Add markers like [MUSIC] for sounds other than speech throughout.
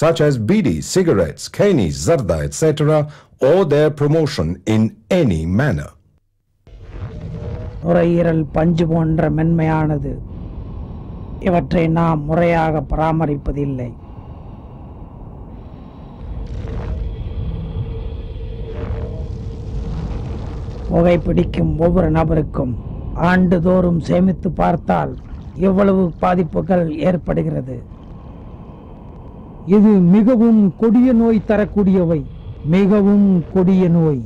such as bidi, cigarettes, kani, zarda, etc., or their promotion in any manner. நுரையீரல் பஞ்சு போன்ற மென்மையானது இவற்றை நாம் முறையாக பராமரிப்பதில்லை புகைப்பிடிக்கும் ஒவ்வொரு நபருக்கும் ஆண்டுதோறும் சேமித்து பார்த்தால் எவ்வளவு பாதிப்புகள் ஏற்படுகிறது இது மிகவும் கொடிய நோய் தரக்கூடியவை. மிகவும் கொடிய நோய்.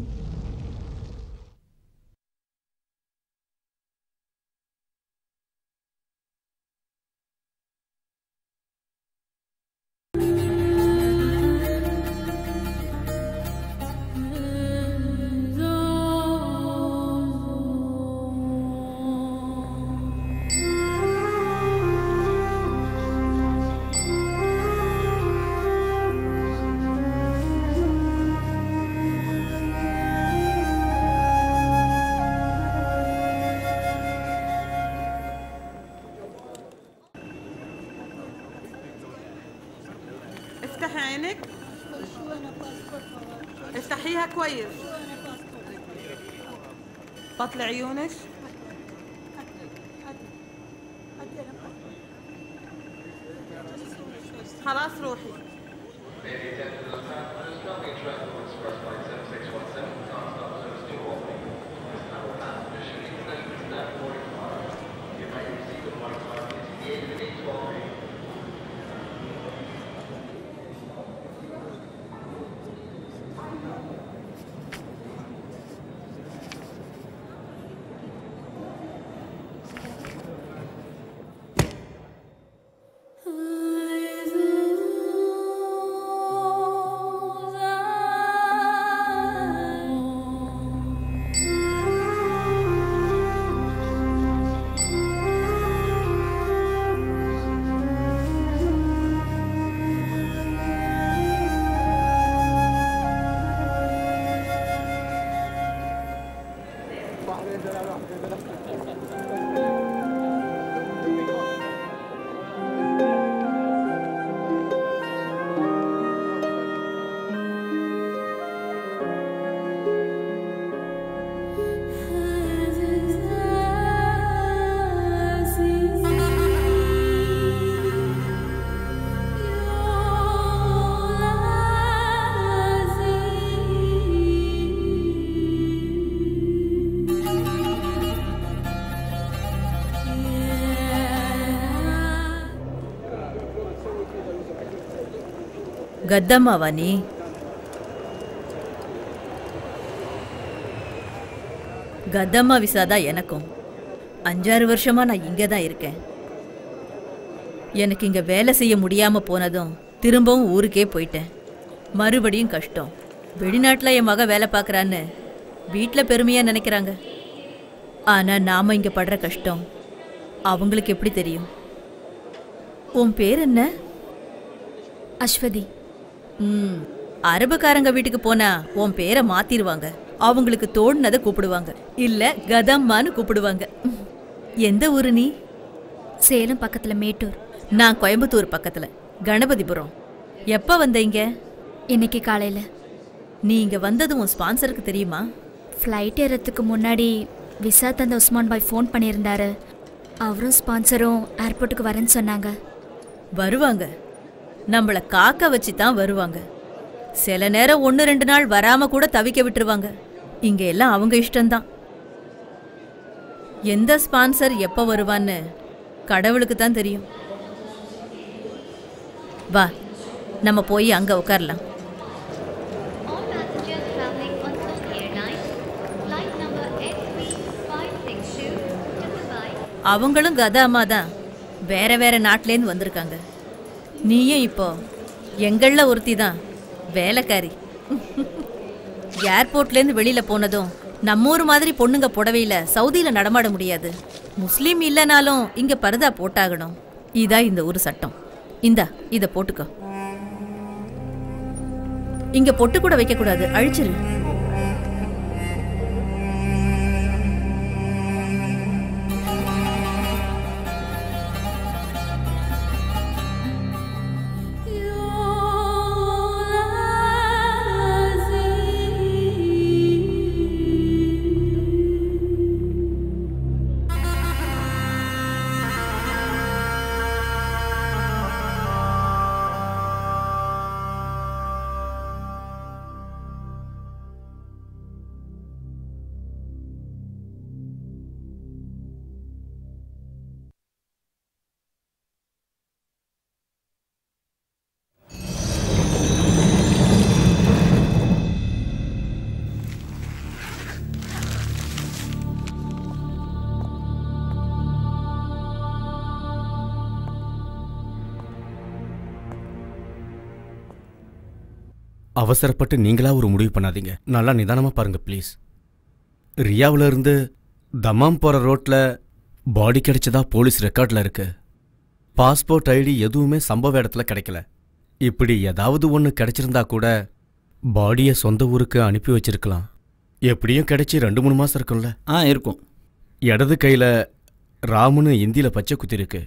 గద్దమ్మవని நீ கத்தம்மா விசா தான் எனக்கும் அஞ்சாறு வருஷமாக நான் இங்கே தான் இருக்கேன் எனக்கு இங்கே வேலை செய்ய முடியாமல் போனதும் திரும்பவும் ஊருக்கே போயிட்டேன் மறுபடியும் கஷ்டம் வெளிநாட்டில் என் மக வேலை பார்க்குறான்னு வீட்டில் பெருமையாக நினைக்கிறாங்க ஆனால் நாம் இங்கே படுற கஷ்டம் அவங்களுக்கு எப்படி தெரியும் உன் பேர் என்ன அஸ்வதி அரபுக்காரங்க வீட்டுக்கு போனா உன் பேரை மாத்திருவாங்க. அவங்களுக்கு தோணுனதை கூப்பிடுவாங்க. இல்ல கதம்மான்னு கூப்பிடுவாங்க. எந்த ஊரு நீ? சேலம் பக்கத்துல மேட்டூர். நான் கோயம்புத்தூர் பக்கத்துல. கணபதிபுரம். எப்ப வந்த இங்க? இன்னைக்கு காலையில. நீ இங்க வந்தது உன் ஸ்பான்சருக்கு தெரியுமா? ஃப்ளைட் ஏறதுக்கு முன்னாடி விசா தந்த உஸ்மான் பாய் ஃபோன் பண்ணியிருந்தாரு. அவரும் ஸ்பான்சரும் ஏர்போர்ட்டுக்கு வரேன்னு சொன்னாங்க. வருவாங்க. நம்மள காக்க வச்சு தான் வருவாங்க. சில நேரம் ஒன்று ரெண்டு நாள் வராம கூட தவிக்க விட்டுருவாங்க. இங்க எல்லாம் அவங்க இஷ்டம்தான். எந்த ஸ்பான்சர் எப்போ வருவான்னு கடவுளுக்கு தான் தெரியும். வா நம்ம போய் அங்க உட்காரலாம் All passengers traveling on Turkey Airlines, flight number S3562 to Dubai அவங்களும் கத அம்மா தான். வேற வேற நாட்டிலேருந்து வந்திருக்காங்க. நீயும் இப்போ. எங்களில் ஒருத்தி தான் வேலைக்காரி. ஏர்போர்ட்லேருந்து வெளியில் போனதும் நம்ம ஊர் மாதிரி பொண்ணுங்க புடவையில சவுதியில் நடமாட முடியாது. முஸ்லீம் இல்லைனாலும் இங்கே பரதா போட்டாகணும். இதா இந்த ஊர் சட்டம். இந்தா இதை போட்டுக்கோ. இங்க பொட்டு கூட வைக்கக்கூடாது. அழிச்சிரு. அவசரப்பட்டு நீங்களா ஒரு முடிவு பண்ணாதீங்க. நல்லா நிதானமா பாருங்க ப்ளீஸ் ரியாவுல இருந்து தமாம் போற ரோட்ல பாடி கிடைச்சதா போலீஸ் ரெக்கார்ட்ல இருக்கு. பாஸ்போர்ட் ஐடி எதுவுமே சம்பவ இடத்துல கிடைக்கல. இப்படி ஏதாவது ஒன்று கிடைச்சிருந்தா கூட பாடியை சொந்த ஊருக்கு அனுப்பி வச்சிருக்கலாம். எப்படியும் கிடைச்சி ரெண்டு மூணு மாசம் இருக்கும்ல? ஆ இருக்கும். இடது கையில ராமுன்னு இந்தியில பச்சை குத்தி இருக்கு.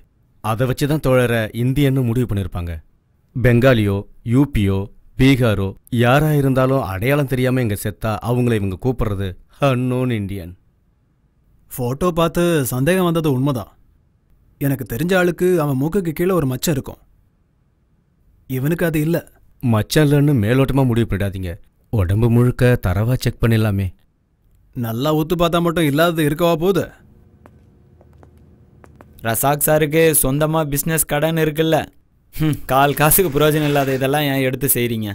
அதை வச்சு தான் தோழரை இந்தியன்னு முடிவு பண்ணியிருப்பாங்க பெங்காலியோ யூபியோ பீகாரோ யாரா இருந்தாலும் அடையாளம் தெரியாம இங்க செத்தா அவங்கள இவங்க கூப்பிடுறது? அன்னோன் இந்தியன் ஃபோட்டோ பார்த்து சந்தேகம் வந்தது உண்மைதான். எனக்கு தெரிஞ்ச ஆளுக்கு அவன் மூக்குக்கு கீழே ஒரு மச்சம் இருக்கும். இவனுக்கு அது இல்லை. மச்சம் இல்லைன்னு மேலோட்டமா முடிவு பண்ணிடாதீங்க. உடம்பு முழுக்க தரவா செக் பண்ணிடலாமே. நல்லா ஊத்து பார்த்தா மட்டும் இல்லாதது இருக்கவா போகுது? ரசாக் சாருக்கு சொந்தமாக பிஸ்னஸ் கடன் இருக்குல்ல. கால் காசுக்கு பிரயோஜனம் இல்லாத இதெல்லாம் ஏன் எடுத்து செய்கிறீங்க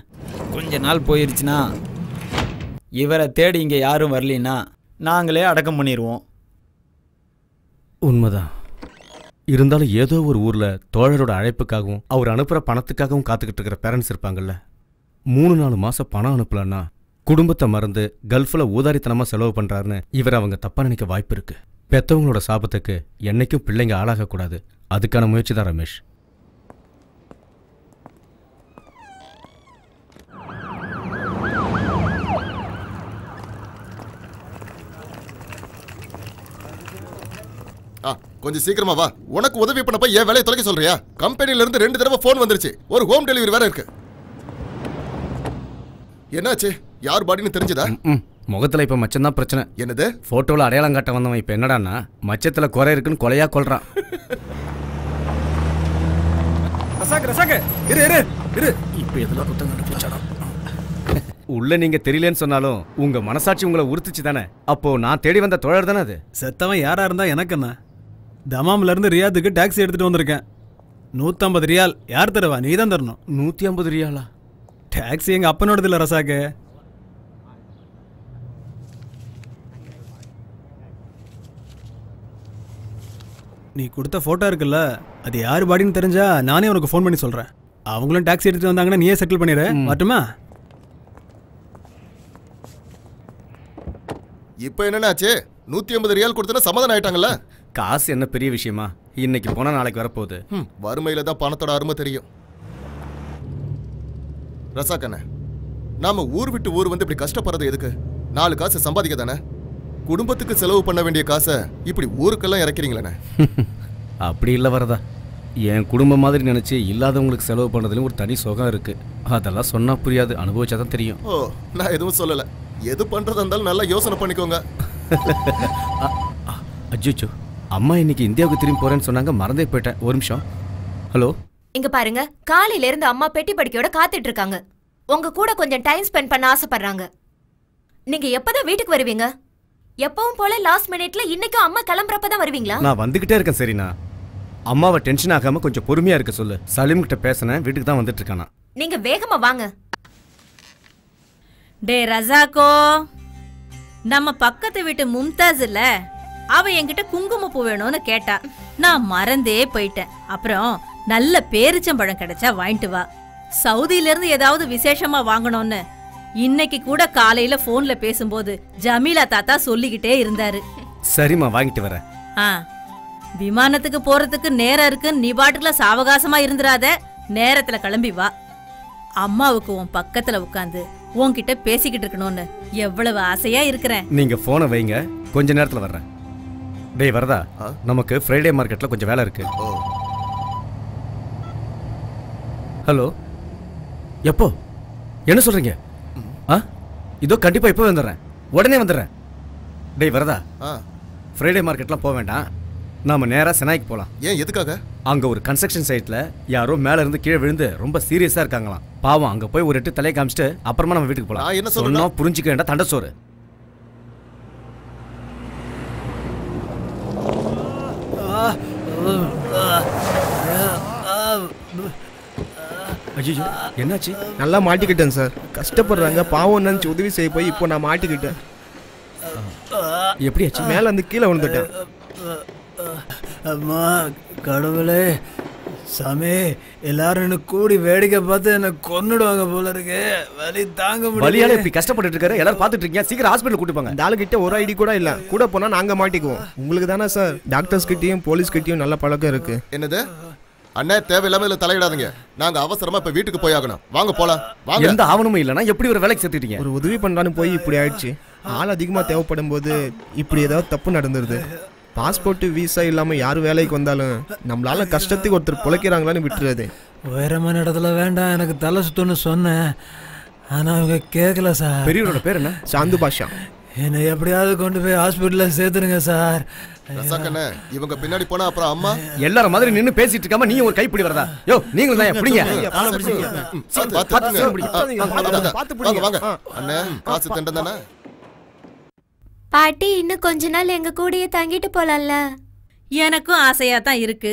கொஞ்ச நாள் போயிருச்சுன்னா இவரை தேடி இங்கே யாரும் வரலின்னா நாங்களே அடக்கம் பண்ணிடுவோம் உண்மைதான். இருந்தாலும் ஏதோ ஒரு ஊரில் தோழரோட அழைப்புக்காகவும் அவர் அனுப்புகிற பணத்துக்காகவும் காத்துக்கிட்டு இருக்கிற பேரண்ட்ஸ் இருப்பாங்கல்ல. மூணு நாலு மாதம் பணம் அனுப்பலன்னா குடும்பத்தை மறந்து கல்ஃபில் ஊதாரித்தனமாக செலவு பண்ணுறாருன்னு இவர் அவங்க தப்பாக நினைக்க வாய்ப்பு இருக்குது பெற்றவங்களோட சாபத்துக்கு என்னைக்கும் பிள்ளைங்க ஆளாகக்கூடாது. அதுக்கான முயற்சி தான் ரமேஷ். கொஞ்சம் சீக்கிரமா வா. உனக்கு உதவி பண்ணப்ப என் வேலையை தொலைக்க சொல்றியா? கம்பெனில இருந்து ரெண்டு தடவை ஃபோன் வந்துருச்சு. ஒரு ஹோம் டெலிவரி வேற இருக்கு. என்னாச்சு? யார் பாடின்னு தெரிஞ்சதா? ம் முகத்துல இப்ப மச்சம் தான் பிரச்சனை. என்னது? போட்டோல அடையாளம் காட்ட வந்தவன் இப்ப என்னடான்னா மச்சத்துல குறை இருக்குன்னு கொலையா கொல்றான். ரசாக்கு ரசாக்கு. இரு இரு இரு. இப்ப எதுல குத்தம் கண்டுபிடிச்சாடா உள்ள நீங்க தெரியலன்னு சொன்னாலும் உங்க மனசாட்சி உங்களை உறுத்துச்சு தானே அப்போ நான் தேடி வந்த தோழர் தானே அது? செத்தவன் யாரா இருந்தா எனக்கு என்ன? தமாம்ல இருந்து ரியாத்துக்கு டாக்ஸி எடுத்துட்டு வந்திருக்கேன். நூத்தம்பது ரியால். யார் தருவா? நீ தான் தரணும். நூத்தி ஐம்பது ரியாலா? டாக்ஸி எங்க அப்பனோடது இல்ல ரசாக்கு. நீ கொடுத்த போட்டோ இருக்குல்ல அது யார் பாடின்னு தெரிஞ்சா நானே உனக்கு ஃபோன் பண்ணி சொல்றேன். அவங்களும் டாக்ஸி எடுத்துட்டு வந்தாங்கன்னா நீயே செட்டில் பண்ணிடு மட்டுமா இப்போ என்னன்னாச்சு? நூத்தி ஐம்பது ரியால் கொடுத்தனா சமாதானம் ஆயிட்டாங்கல்ல? காசு என்ன பெரிய விஷயமா இன்னைக்கு போனா நாளைக்கு வரப்போகுது வறுமையில தான் பணத்தோட அருமை தெரியும் ரசாக்கண்ண நாம ஊர் விட்டு ஊர் வந்து இப்படி கஷ்டப்படுறது எதுக்கு நாலு காசு சம்பாதிக்க தானே குடும்பத்துக்கு செலவு பண்ண வேண்டிய காசை இப்படி ஊருக்கெல்லாம் இறக்கிறீங்களே அப்படி இல்லை வரதா என் குடும்பம் மாதிரி நினைச்சு இல்லாதவங்களுக்கு செலவு பண்ணதுலயும் ஒரு தனி சுகம் இருக்கு அதெல்லாம் சொன்னா புரியாது அனுபவிச்சா தான் தெரியும் ஓ நான் எதுவும் சொல்லல எது பண்றதா இருந்தாலும் நல்லா யோசனை பண்ணிக்கோங்க அஜிச்சோ அம்மா இன்னைக்கு இந்தியாவுக்கு திரும்பி போறேன்னு சொன்னாங்க மறந்தே போயிட்டேன். ஒரு நிமிஷம். ஹலோ இங்க பாருங்க காலையில இருந்து அம்மா பெட்டி படிக்கையோட காத்துட்டு இருக்காங்க. உங்க கூட கொஞ்சம் டைம் ஸ்பெண்ட் பண்ண ஆசைப்படுறாங்க. நீங்க எப்பதான் வீட்டுக்கு வருவீங்க? எப்பவும் போல லாஸ்ட் மினிட்ல இன்னைக்கும் அம்மா கிளம்புறப்பதான் வருவீங்களா? நான் வந்துகிட்டே இருக்கேன் சரிண்ணா அம்மாவை டென்ஷன் ஆகாம கொஞ்சம் பொறுமையா இருக்க சொல்லு. சலீம் கிட்ட பேசினேன் வீட்டுக்கு தான் வந்துட்டு இருக்கானா. நீங்க வேகமா வாங்க. டே ரசாக்கோ. நம்ம பக்கத்து வீட்டு மும்தாஸ் இல்ல? அவ என்கிட்ட குங்குமப்பூ வேணும்னு கேட்டா நான் மறந்தே போயிட்டேன். அப்புறம் நல்ல பேரிச்சம்பழம் கிடைச்சா வாங்கிட்டு வா. சவுதியில இருந்து ஏதாவது விசேஷமா வாங்கணும்னு. இன்னைக்கு கூட காலையில போன்ல பேசும்போது ஜமீலா தாத்தா சொல்லிக்கிட்டே இருந்தாரு. சரிம்மா வாங்கிட்டு வரேன். ஆ விமானத்துக்கு போறதுக்கு நேரம் இருக்கு. நீ பாட்டுக்குள்ள சாவகாசமா இருந்துராத நேரத்துல கிளம்பி வா. அம்மாவுக்கு உன் பக்கத்துல உட்காந்து உன்கிட்ட பேசிக்கிட்டு இருக்கணும்னு எவ்வளவு ஆசையா இருக்கிறேன். நீங்க போனை வைங்க. கொஞ்ச நேரத்துல வர்றேன். டேய் வரதா. நமக்கு ஃப்ரைடே மார்க்கெட்ல கொஞ்சம் வேலை இருக்கு. ஹலோ எப்போ? என்ன சொல்றீங்க? ஆ? இதோ கண்டிப்பா இப்போ வந்துடுறேன். உடனே வந்துடுறேன். டேய் வரதா. ஃப்ரைடே மார்க்கெட்லாம் போக வேண்டாம். நாம நேரா செனாய்க்கு போலாம். ஏன் எதுக்காக? அங்க ஒரு கன்ஸ்ட்ரக்ஷன் சைட்ல யாரோ மேல இருந்து கீழே விழுந்து ரொம்ப சீரியஸா இருக்காங்களாம். பாவம் அங்க போய் ஒரு எட்டு தலையை காமிச்சிட்டு அப்புறமா நம்ம வீட்டுக்கு நான் என்ன சொல்றேன்னா- சொன்னா புரிஞ்சுக்க வேண்டாம் தண்டை சோறு. ஐயோ என்னாச்சு? நல்லா மாட்டிக்கிட்டேன் சார். கஷ்டப்படுறாங்க. பாவம் நினச்சி உதவி செய்ய போய் இப்போ நான் மாட்டிக்கிட்டேன். எப்படியாச்சு? மேல இருந்து கீழே விழுந்துட்டேன். அம்மா கடவுளே. சாமி எல்லாரும் என்ன கூடி வேடிக்கை பார்த்து என்ன கொன்னுடுவாங்க போல இருக்கு. வலி தாங்க வலியால இப்படி கஷ்டப்பட்டு இருக்காரு. எல்லாரும் பாத்துட்டு இருக்கீங்க. சீக்கிரம் ஹாஸ்பிட்டல் கூட்டு போங்க. இந்த ஆளுகிட்ட ஒரு ஐடி கூட இல்ல. கூட போனா நாங்க மாட்டிக்குவோம். உங்களுக்கு தானே சார் டாக்டர்ஸ் கிட்டயும் போலீஸ் கிட்டயும் நல்ல பழக்கம் இருக்கு. என்னது? அண்ணே தேவையில்லாம இதுல தலையிடாதீங்க. நாங்க அவசரமா இப்ப வீட்டுக்கு போய் ஆகணும். வாங்க போலாம். வாங்க. எந்த ஆவணமும் இல்லைன்னா எப்படி ஒரு வேலைக்கு சேர்த்துட்டீங்க ஒரு உதவி பண்ணலான்னு போய் இப்படி ஆயிடுச்சு. ஆள் அதிகமாக தேவைப்படும் போது இப்படி ஏதாவது தப்பு நடந்துருது. பாஸ்போர்ட் விசா இல்லாமல் யார் வேலைக்கு வந்தாலும் நம்மளால கஷ்டத்துக்கு ஒருத்தர் பிழைக்கிறாங்களான்னு விட்டுறது உயரமான இடத்துல வேண்டாம் எனக்கு தலை சுத்துன்னு சொன்னேன் ஆனா அவங்க கேட்கல சார் பெரியவரோட பேர் என்ன சாந்து பாஷா என்னை எப்படியாவது கொண்டு போய் ஹாஸ்பிட்டல்ல சேர்த்துருங்க சார் ரசாக்கண்ணே இவங்க பின்னாடி போனா அப்புறம் அம்மா எல்லாரும் மாதிரி நின்னு பேசிட்டு இருக்காம நீ ஒரு கைப்பிடி வரதா யோ நீங்களும் தான் எப்படிங்க. ஆ, அவ்வளவுதான். வாங்க வாங்க அண்ணே காசு தண்டம் தானே பாட்டி இன்னும் கொஞ்ச நாள் எங்க கூடயே தங்கிட்டு போலாம்ல. எனக்கும் ஆசையா தான் இருக்கு.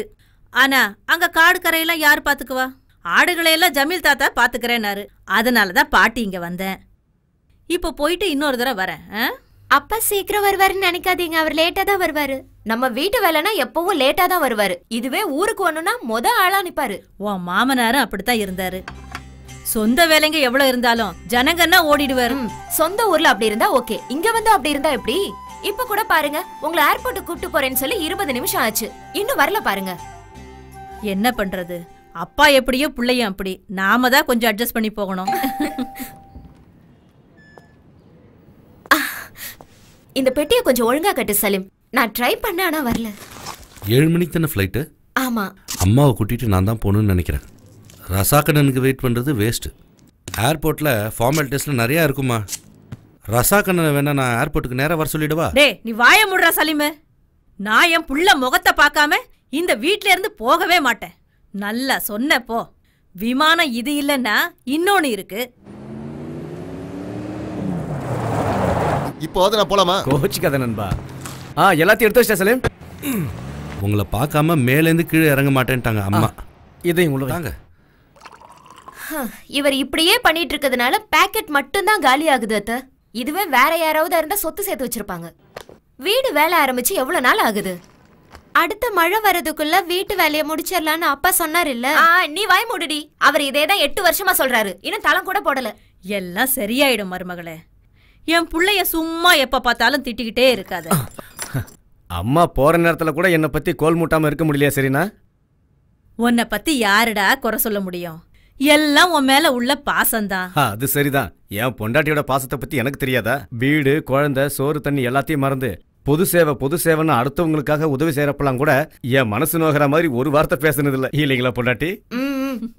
ஆனா அங்க காடு கரையெல்லாம் யார் பாத்துக்குவா? ஆடுகளை எல்லாம் ஜமீல் தாத்தா பாத்துக்கிறேன்னாரு. அதனால தான் பாட்டி இங்க வந்தேன். இப்போ போயிட்டு இன்னொரு தடவை வரேன்? அப்பா சீக்கிரம் வருவாருன்னு நினைக்காதீங்க. அவர் லேட்டா தான் வருவாரு. நம்ம வீட்டு வேலைனா எப்பவும் லேட்டா தான் வருவாரு. இதுவே ஊருக்கு வரணும்னா முத ஆளா நிப்பாரு. உன் மாமனாரும் அப்படித்தான் இருந்தாரு. சொந்த வேலைங்க எவ்வளவு இருந்தாலும் ஜனங்கன்னா ஓடிடுவாரு. சொந்த ஊர்ல அப்படி இருந்தா ஓகே. இங்க வந்து அப்படி இருந்தா எப்படி? இப்ப கூட பாருங்க உங்களை ஏர்போர்ட் கூட்டு போறேன்னு சொல்லி இருபது நிமிஷம் ஆச்சு. இன்னும் வரல பாருங்க. என்ன பண்றது? அப்பா எப்படியோ பிள்ளையும் அப்படி. நாம தான் கொஞ்சம் அட்ஜஸ்ட் பண்ணி போகணும். [LAUGHS] இந்த பெட்டியை கொஞ்சம் ஒழுங்கா கட்டு சலீம். நான் ட்ரை பண்ண ஆனா வரல. ஏழு மணிக்கு தானே ஃப்ளைட்டு ஆமா. அம்மாவை கூட்டிகிட்டு நான் தான் போகணுன்னு நினைக்கிறேன். ரசாக்கண்ணனுக்கு வெயிட் பண்ணுறது வேஸ்ட்டு ஏர்போர்ட்டில் ஃபார்மாலிட்டிஸில் நிறையா இருக்குமா? ரசாக்கண்ணனை வேணா நான் ஏர்போர்ட்டுக்கு நேராக வர சொல்லிடுவா? டேய் நீ வாய முடுறா சலீமு. நான் என் புள்ள முகத்தை பார்க்காம இந்த வீட்ல இருந்து போகவே மாட்டேன். நல்லா சொன்ன போ. விமானம் இது இல்லைன்னா இன்னொன்னு இருக்கு. இப்போ வந்து நான் போலாமா? கோச்சிக்காத நண்பா. ஆ எல்லாத்தையும் எடுத்து வச்சிட்டா சலீம். உங்களை பார்க்காம மேலேருந்து கீழே இறங்க மாட்டேன்ட்டாங்க அம்மா. இதையும் உள்ள தாங்க. ஹம், இவர் இப்படியே பண்ணிட்டு இருக்கிறதுனால பேக்கெட் மட்டும்தான் காலி ஆகுது அத்த. இதுவே வேற யாராவது இருந்தா சொத்து சேர்த்து வச்சிருப்பாங்க. வீடு வேலை ஆரம்பிச்சு எவ்வளவு நாள் ஆகுது? அடுத்த மழை வரதுக்குள்ள வீட்டு வேலையை முடிச்சிடலான்னு அப்பா சொன்னார் இல்ல நீ வாய் மூடுடி. அவர் இதே தான் எட்டு வருஷமா சொல்றாரு. இன்னும் தளம் கூட போடல. எல்லாம் சரியாயிடும் மருமகளே. என் புள்ளைய சும்மா எப்ப பார்த்தாலும் திட்டிக்கிட்டே இருக்காத. அம்மா போற நேரத்துல கூட என்னை பத்தி கோல் மூட்டாம இருக்க முடியலையா சரினா? உன்னை பத்தி யாருடா குறை சொல்ல முடியும்? எல்லாம் உன் மேல உள்ள பாசம்தான். ஆ, அது சரிதான். என் பொண்டாட்டியோட பாசத்தை பத்தி எனக்கு தெரியாதா? வீடு குழந்தை சோறு தண்ணி எல்லாத்தையும் மறந்து பொது சேவை பொது சேவைன்னு அடுத்தவங்களுக்காக உதவி செய்யறப்பெல்லாம் கூட என் மனசு நோகிற மாதிரி ஒரு வார்த்தை பேசுனது இல்ல இல்லைங்களா பொண்டாட்டி.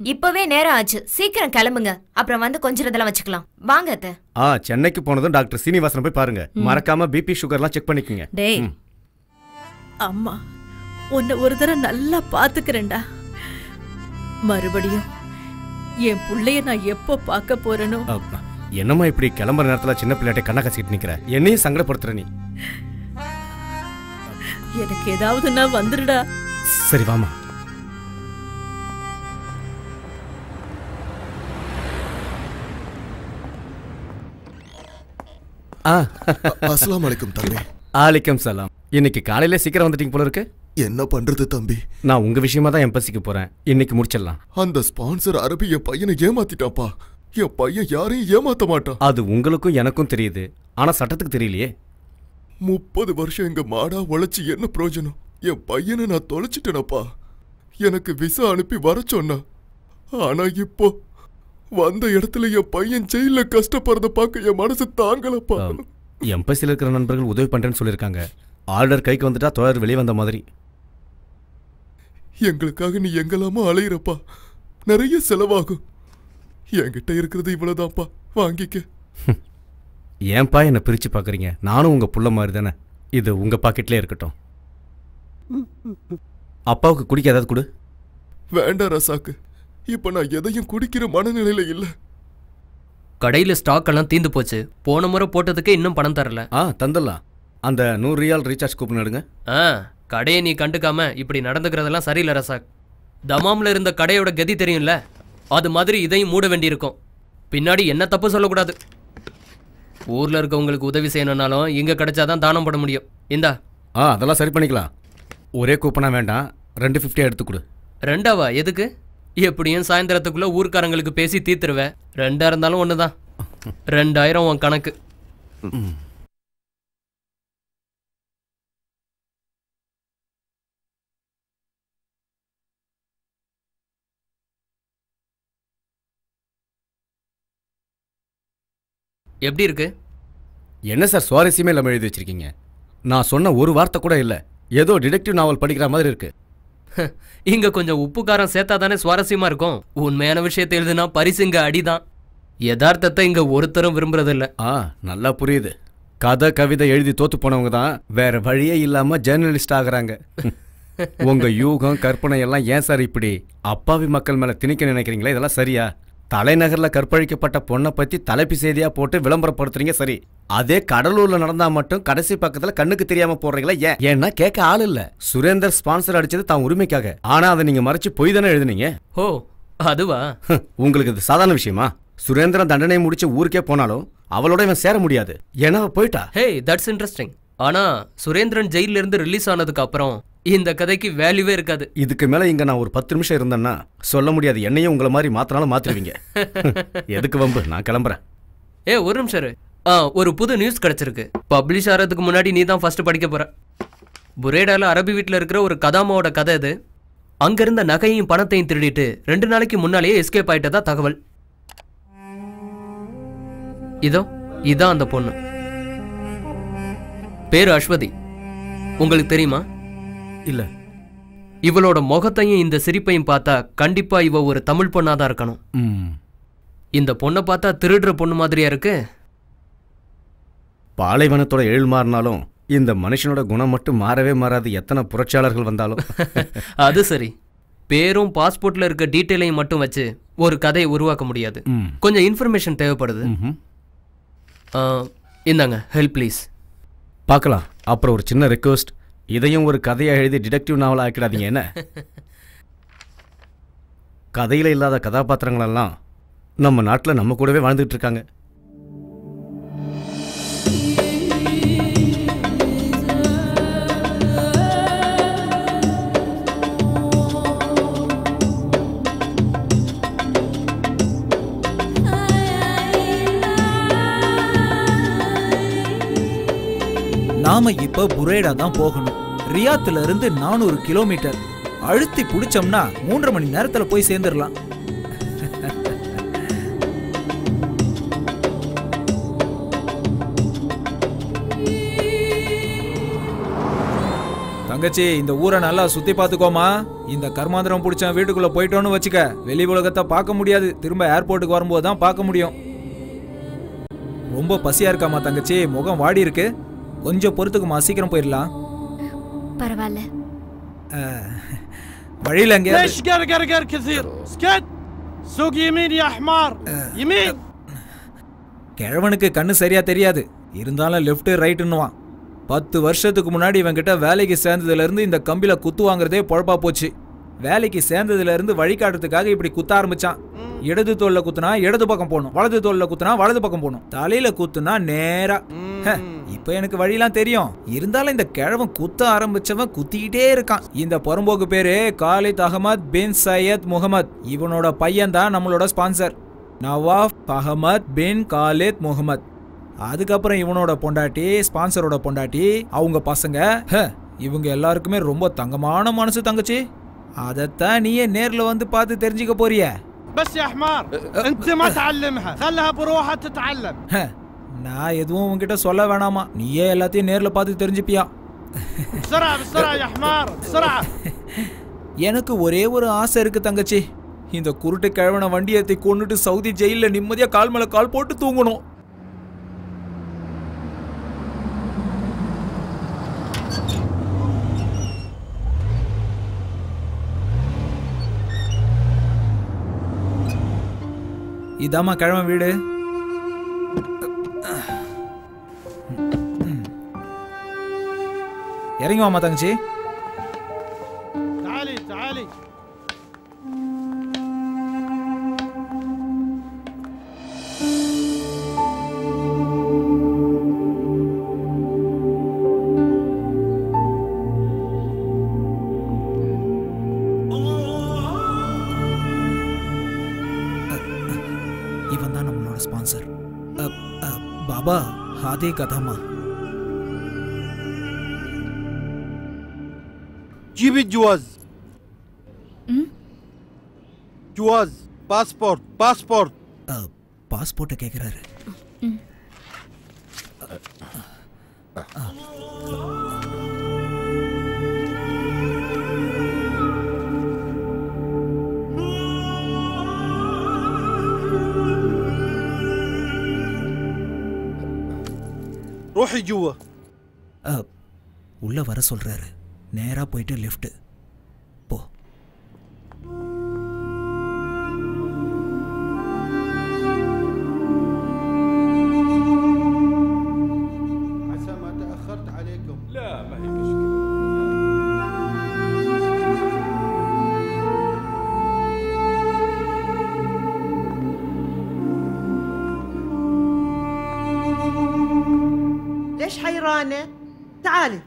இப்பவே நேரம் ஆச்சு. சீக்கிரம் கிளம்புங்க. அப்புறம் வந்து கொஞ்சம் இதெல்லாம் வச்சுக்கலாம். வாங்க அத்தை. ஆ சென்னைக்கு போனதும் டாக்டர் சீனிவாசன் போய் பாருங்க. மறக்காம பிபி சுகர்லாம் செக் பண்ணிக்கோங்க. டேய். ம். அம்மா உன்னை ஒரு தடவை நல்லா பாத்துக்கிறேன்டா. மறுபடியும் என் புள்ளைய நான் எப்போ பார்க்க போறேனோ? என்னம்மா இப்படி கிளம்புற நேரத்துல சின்ன பிள்ளையாட்டை கண்ணை கசிட்டு நிக்கிற? என்னையும் சங்கடப்படுத்துற நீ. எனக்கு ஏதாவதுன்னா வந்துடுடா சரி வாமா ஆ. அஸ்ஸலாமு அலைக்கும் தம்பி. ஆலிக்கம் சலாம். இன்னைக்கு காலையில சீக்கிரம் வந்துட்டீங்க போல இருக்கு. என்ன பண்றது தம்பி? நான் உங்க விஷயமா தான் எம்பசிக்கு போறேன். இன்னைக்கு முடிச்சிடலாம். அந்த ஸ்பான்சர் அரபி என் பையனை ஏமாத்திட்டாப்பா என் பையன் யாரையும் ஏமாத்த மாட்டான். அது உங்களுக்கும் எனக்கும் தெரியுது. ஆனா சட்டத்துக்கு தெரியலையே. முப்பது வருஷம் எங்க மாடா உழைச்சி என்ன பிரயோஜனம்? என் பையனை நான் தொலைச்சிட்டேனப்பா. எனக்கு விசா அனுப்பி வர சொன்னா. ஆனா இப்போ வந்த இடத்துல என் பையன் ஜெயில கஷ்டப்படுறத பார்க்க என் மனசு தாங்கலப்பா. எம்பசியில் இருக்கிற நண்பர்கள் உதவி பண்றேன்னு சொல்லியிருக்காங்க. ஆர்டர் கைக்கு வந்துட்டா தோழர் வெளியே வந்த மாதிரி. எங்களுக்காக நீ எங்கெல்லாமோ அலையிறப்பா. நிறைய செலவாகும். என்கிட்ட இருக்கிறது இவ்வளவுதான்ப்பா. வாங்கிக்க. [LAUGHS] ஏன்பா என்னை பிரிச்சு பார்க்கறீங்க? நானும் உங்க புள்ள மாதிரி தானே. இது உங்க பாக்கெட்லயே இருக்கட்டும். அப்பாவுக்கு குடிக்க ஏதாவது கொடு. வேண்டாம் ரசாக்கு. இப்ப நான் எதையும் குடிக்கிற மனநிலையில இல்ல. கடையில் ஸ்டாக் எல்லாம் தீந்து போச்சு. போன முறை போட்டதுக்கு இன்னும் பணம் தரல. ஆ தந்துடலாம். அந்த நூறு ரியால் ரீசார்ஜ் கூப்பன் எடுங்க. ஆ. கடையை நீ கண்டுக்காம இப்படி நடந்துக்கிறதெல்லாம் சரியில்லை ரசாக். தமாம்ல இருந்த கடையோட கதி தெரியும்ல? அது மாதிரி இதையும் மூட வேண்டியிருக்கும். பின்னாடி என்ன தப்பு சொல்லக்கூடாது? ஊர்ல இருக்கவங்களுக்கு உதவி செய்யணும்னாலும் இங்க கிடைச்சாதான் தானம் போட முடியும். இந்தா. ஆ அதெல்லாம் சரி பண்ணிக்கலாம். ஒரே கூப்பனா வேண்டாம். ரெண்டு ஃபிஃப்டியாக எடுத்து கொடு. ரெண்டாவா? எதுக்கு? எப்படியும் சாயந்தரத்துக்குள்ள ஊர்க்காரங்களுக்கு பேசி தீத்துருவேன் ரெண்டா இருந்தாலும் ஒண்ணுதான். ரெண்டாயிரம் உன் கணக்கு. எப்படி இருக்கு? என்ன சார் சுவாரஸ்யமே இல்லாமல் எழுதி வச்சிருக்கீங்க? நான் சொன்ன ஒரு வார்த்தை கூட இல்லை. ஏதோ டிடெக்டிவ் நாவல் படிக்கிற மாதிரி இருக்கு. இங்க கொஞ்சம் உப்பு காரம் சேர்த்தா தானே சுவாரஸ்யமா இருக்கும். உண்மையான விஷயத்தை எழுதுனா பரிசு இங்க அடிதான். யதார்த்தத்தை இங்க ஒருத்தரும் விரும்புறதில்ல. ஆ நல்லா புரியுது. கதை கவிதை எழுதி தோத்து போனவங்க தான் வேற வழியே இல்லாம ஜேர்னலிஸ்ட் ஆகுறாங்க. [LAUGHS] உங்க யூகம் கற்பனை எல்லாம் ஏன் சார் இப்படி அப்பாவி மக்கள் மேல திணிக்க நினைக்கிறீங்களா? இதெல்லாம் சரியா? தலைநகர்ல கற்பழிக்கப்பட்ட பொண்ணை பத்தி தலைப்பு செய்தியா போட்டு விளம்பரப்படுத்துறீங்க சரி. அதே கடலூர்ல நடந்தா மட்டும் கடைசி பக்கத்துல கண்ணுக்கு தெரியாம போடுறீங்களா ஏன்? ஏன்னா கேட்க ஆள் இல்ல. சுரேந்தர் ஸ்பான்சர் அடிச்சது தான் உரிமைக்காக. ஆனா அதை நீங்க மறைச்சு பொய் தானே எழுதுனீங்க? ஓ அதுவா? உங்களுக்கு இது சாதாரண விஷயமா? சுரேந்திரன் தண்டனை முடிச்சு ஊருக்கே போனாலும் அவளோட இவன் சேர முடியாது. ஏன்னா போயிட்டா? ஹே தட்ஸ் இன்ட்ரெஸ்டிங் ஆனா சுரேந்திரன் ஜெயில இருந்து ரிலீஸ் ஆனதுக்கு அப்புறம் இந்த கதைக்கு வேல்யூவே இருக்காது. இதுக்கு மேல இங்க நான் ஒரு பத்து நிமிஷம் இருந்தேன்னா சொல்ல முடியாது. என்னையும் உங்களை மாதிரி மாத்தினாலும் மாத்திருவீங்க. [LAUGHS] எதுக்கு வம்பு? நான் கிளம்புறேன். ஏ ஒரு நிமிஷம். ஆ ஒரு புது நியூஸ் கிடைச்சிருக்கு. பப்ளிஷ் ஆகிறதுக்கு முன்னாடி நீ தான் ஃபர்ஸ்ட் படிக்க போற. புரேடால அரபி வீட்டில் இருக்கிற ஒரு கதாமாவோட கதை இது அங்க இருந்த நகையும் பணத்தையும் திருடிட்டு ரெண்டு நாளைக்கு முன்னாலேயே எஸ்கேப் ஆயிட்டதா தகவல். இதோ இதான் அந்த பொண்ணு. பேரு அஸ்வதி. உங்களுக்கு தெரியுமா? இல்ல. இவளோட முகத்தையும் இந்த சிரிப்பையும் பார்த்தா கண்டிப்பா இவ ஒரு தமிழ் பொண்ணா தான் இருக்கணும். ம். இந்த பொண்ணை பார்த்தா திருடுற பொண்ணு மாதிரியா இருக்கு? பாலைவனத்தோட எழில் மாறினாலும் இந்த மனுஷனோட குணம் மட்டும் மாறவே மாறாது. எத்தனை புரட்சியாளர்கள் வந்தாலும். [LAUGHS] அது சரி. பேரும் பாஸ்போர்ட்ல இருக்க டீட்டெயிலையும் மட்டும் வச்சு ஒரு கதையை உருவாக்க முடியாது. கொஞ்சம் இன்ஃபர்மேஷன் தேவைப்படுது. இந்தாங்க ஹெல்ப் ப்ளீஸ் பார்க்கலாம். அப்புறம் ஒரு சின்ன ரெக்வஸ்ட் இதையும் ஒரு கதையை எழுதி டிடெக்டிவ் நாவல் ஆக்கிடாதீங்க என்ன? [LAUGHS] கதையில இல்லாத கதாபாத்திரங்கள் எல்லாம் நம்ம நாட்டில் நம்ம கூடவே வாழ்ந்துட்டு இருக்காங்க. நாம இப்ப புரேடா தான் போகணும். ரியாத்துல இருந்து நானூறு கிலோமீட்டர். அழுத்தி புடிச்சோம்னா மூன்றரை மணி நேரத்துல போய் சேர்ந்துடலாம் தங்கச்சி இந்த ஊரை நல்லா சுத்தி பாத்துக்கோமா இந்த கர்மாந்திரம் பிடிச்ச வீட்டுக்குள்ள போயிட்டோன்னு வச்சுக்க வெளி உலகத்தை பார்க்க முடியாது. திரும்ப ஏர்போர்ட்டுக்கு வரும்போது தான் பார்க்க முடியும். ரொம்ப பசியா இருக்காமா தங்கச்சி முகம் வாடி இருக்கு. கொஞ்சம் பொறுத்துக்குமா சீக்கிரம் போயிடலாம் பரவாயில்ல வழியில எங்க ليش قرقر قر كثير اسكت سوق يمين يا حمار يمين கிழவனுக்கு கண்ணு சரியா தெரியாது இருந்தாலும் லெஃப்ட் ரைட்டுன்னுவான் பத்து வருஷத்துக்கு முன்னாடி இவன்கிட்ட வேலைக்கு சேர்ந்ததுல இருந்து இந்த கம்பில குத்து வாங்குறதே பொழப்பா போச்சு வேலைக்கு சேர்ந்ததுல இருந்து வழிகாட்டுறதுக்காக இப்படி குத்த ஆரம்பிச்சான். இடது தோல்ல குத்துனா இடது பக்கம் போகணும். வலது தோல்ல குத்துனா வலது பக்கம் போகணும். தலையில குத்துனா நேரா. ஹ, இப்ப எனக்கு வழிலாம் தெரியும். இருந்தாலும் இந்த கிழவன் குத்த ஆரம்பிச்சவன் குத்திக்கிட்டே இருக்கான். இந்த புறம்போக்கு பேரு Khalid Ahmed bin Syed Mohammed. இவனோட பையன் தான் நம்மளோட sponsor Nawaf Ahmed bin Khalid Muhammad. அதுக்கப்புறம் இவனோட பொண்டாட்டி ஸ்பான்சரோட பொண்டாட்டி அவங்க பசங்க. ஹ, இவங்க எல்லாருக்குமே ரொம்ப தங்கமான மனசு தங்கச்சி. அதைத்தான் நீயே நேர்ல வந்து பார்த்து தெரிஞ்சுக்க போறிய بس يا حمار انت ما تعلمها خلها بروحها تتعلم நான் எதுவும் உன்கிட்ட சொல்ல வேணாமா நீயே எல்லாத்தையும் நேர்ல பார்த்து தெரிஞ்சுப்பியா بسرعه بسرعه يا حمار بسرعه எனக்கு ஒரே ஒரு ஆசை இருக்கு தங்கச்சி இந்த குருட்டு கிழவன வண்டி ஏத்தி கொண்டுட்டு சவுதி ஜெயில நிம்மதியா கால் மேல கால் போட்டு தூங்கணும் இதாம்மா கிழமை வீடு. இறங்கி வாமா தங்கச்சி. राधे कथमा जीवित जुआज जुआज पासपोर्ट पासपोर्ट روحي جوا உள்ள வர சொல்றாரு நேரா போயிட்டு லெஃப்ட் போ عسى ما تأخرت عليكم لا ما هي معانا تعالي.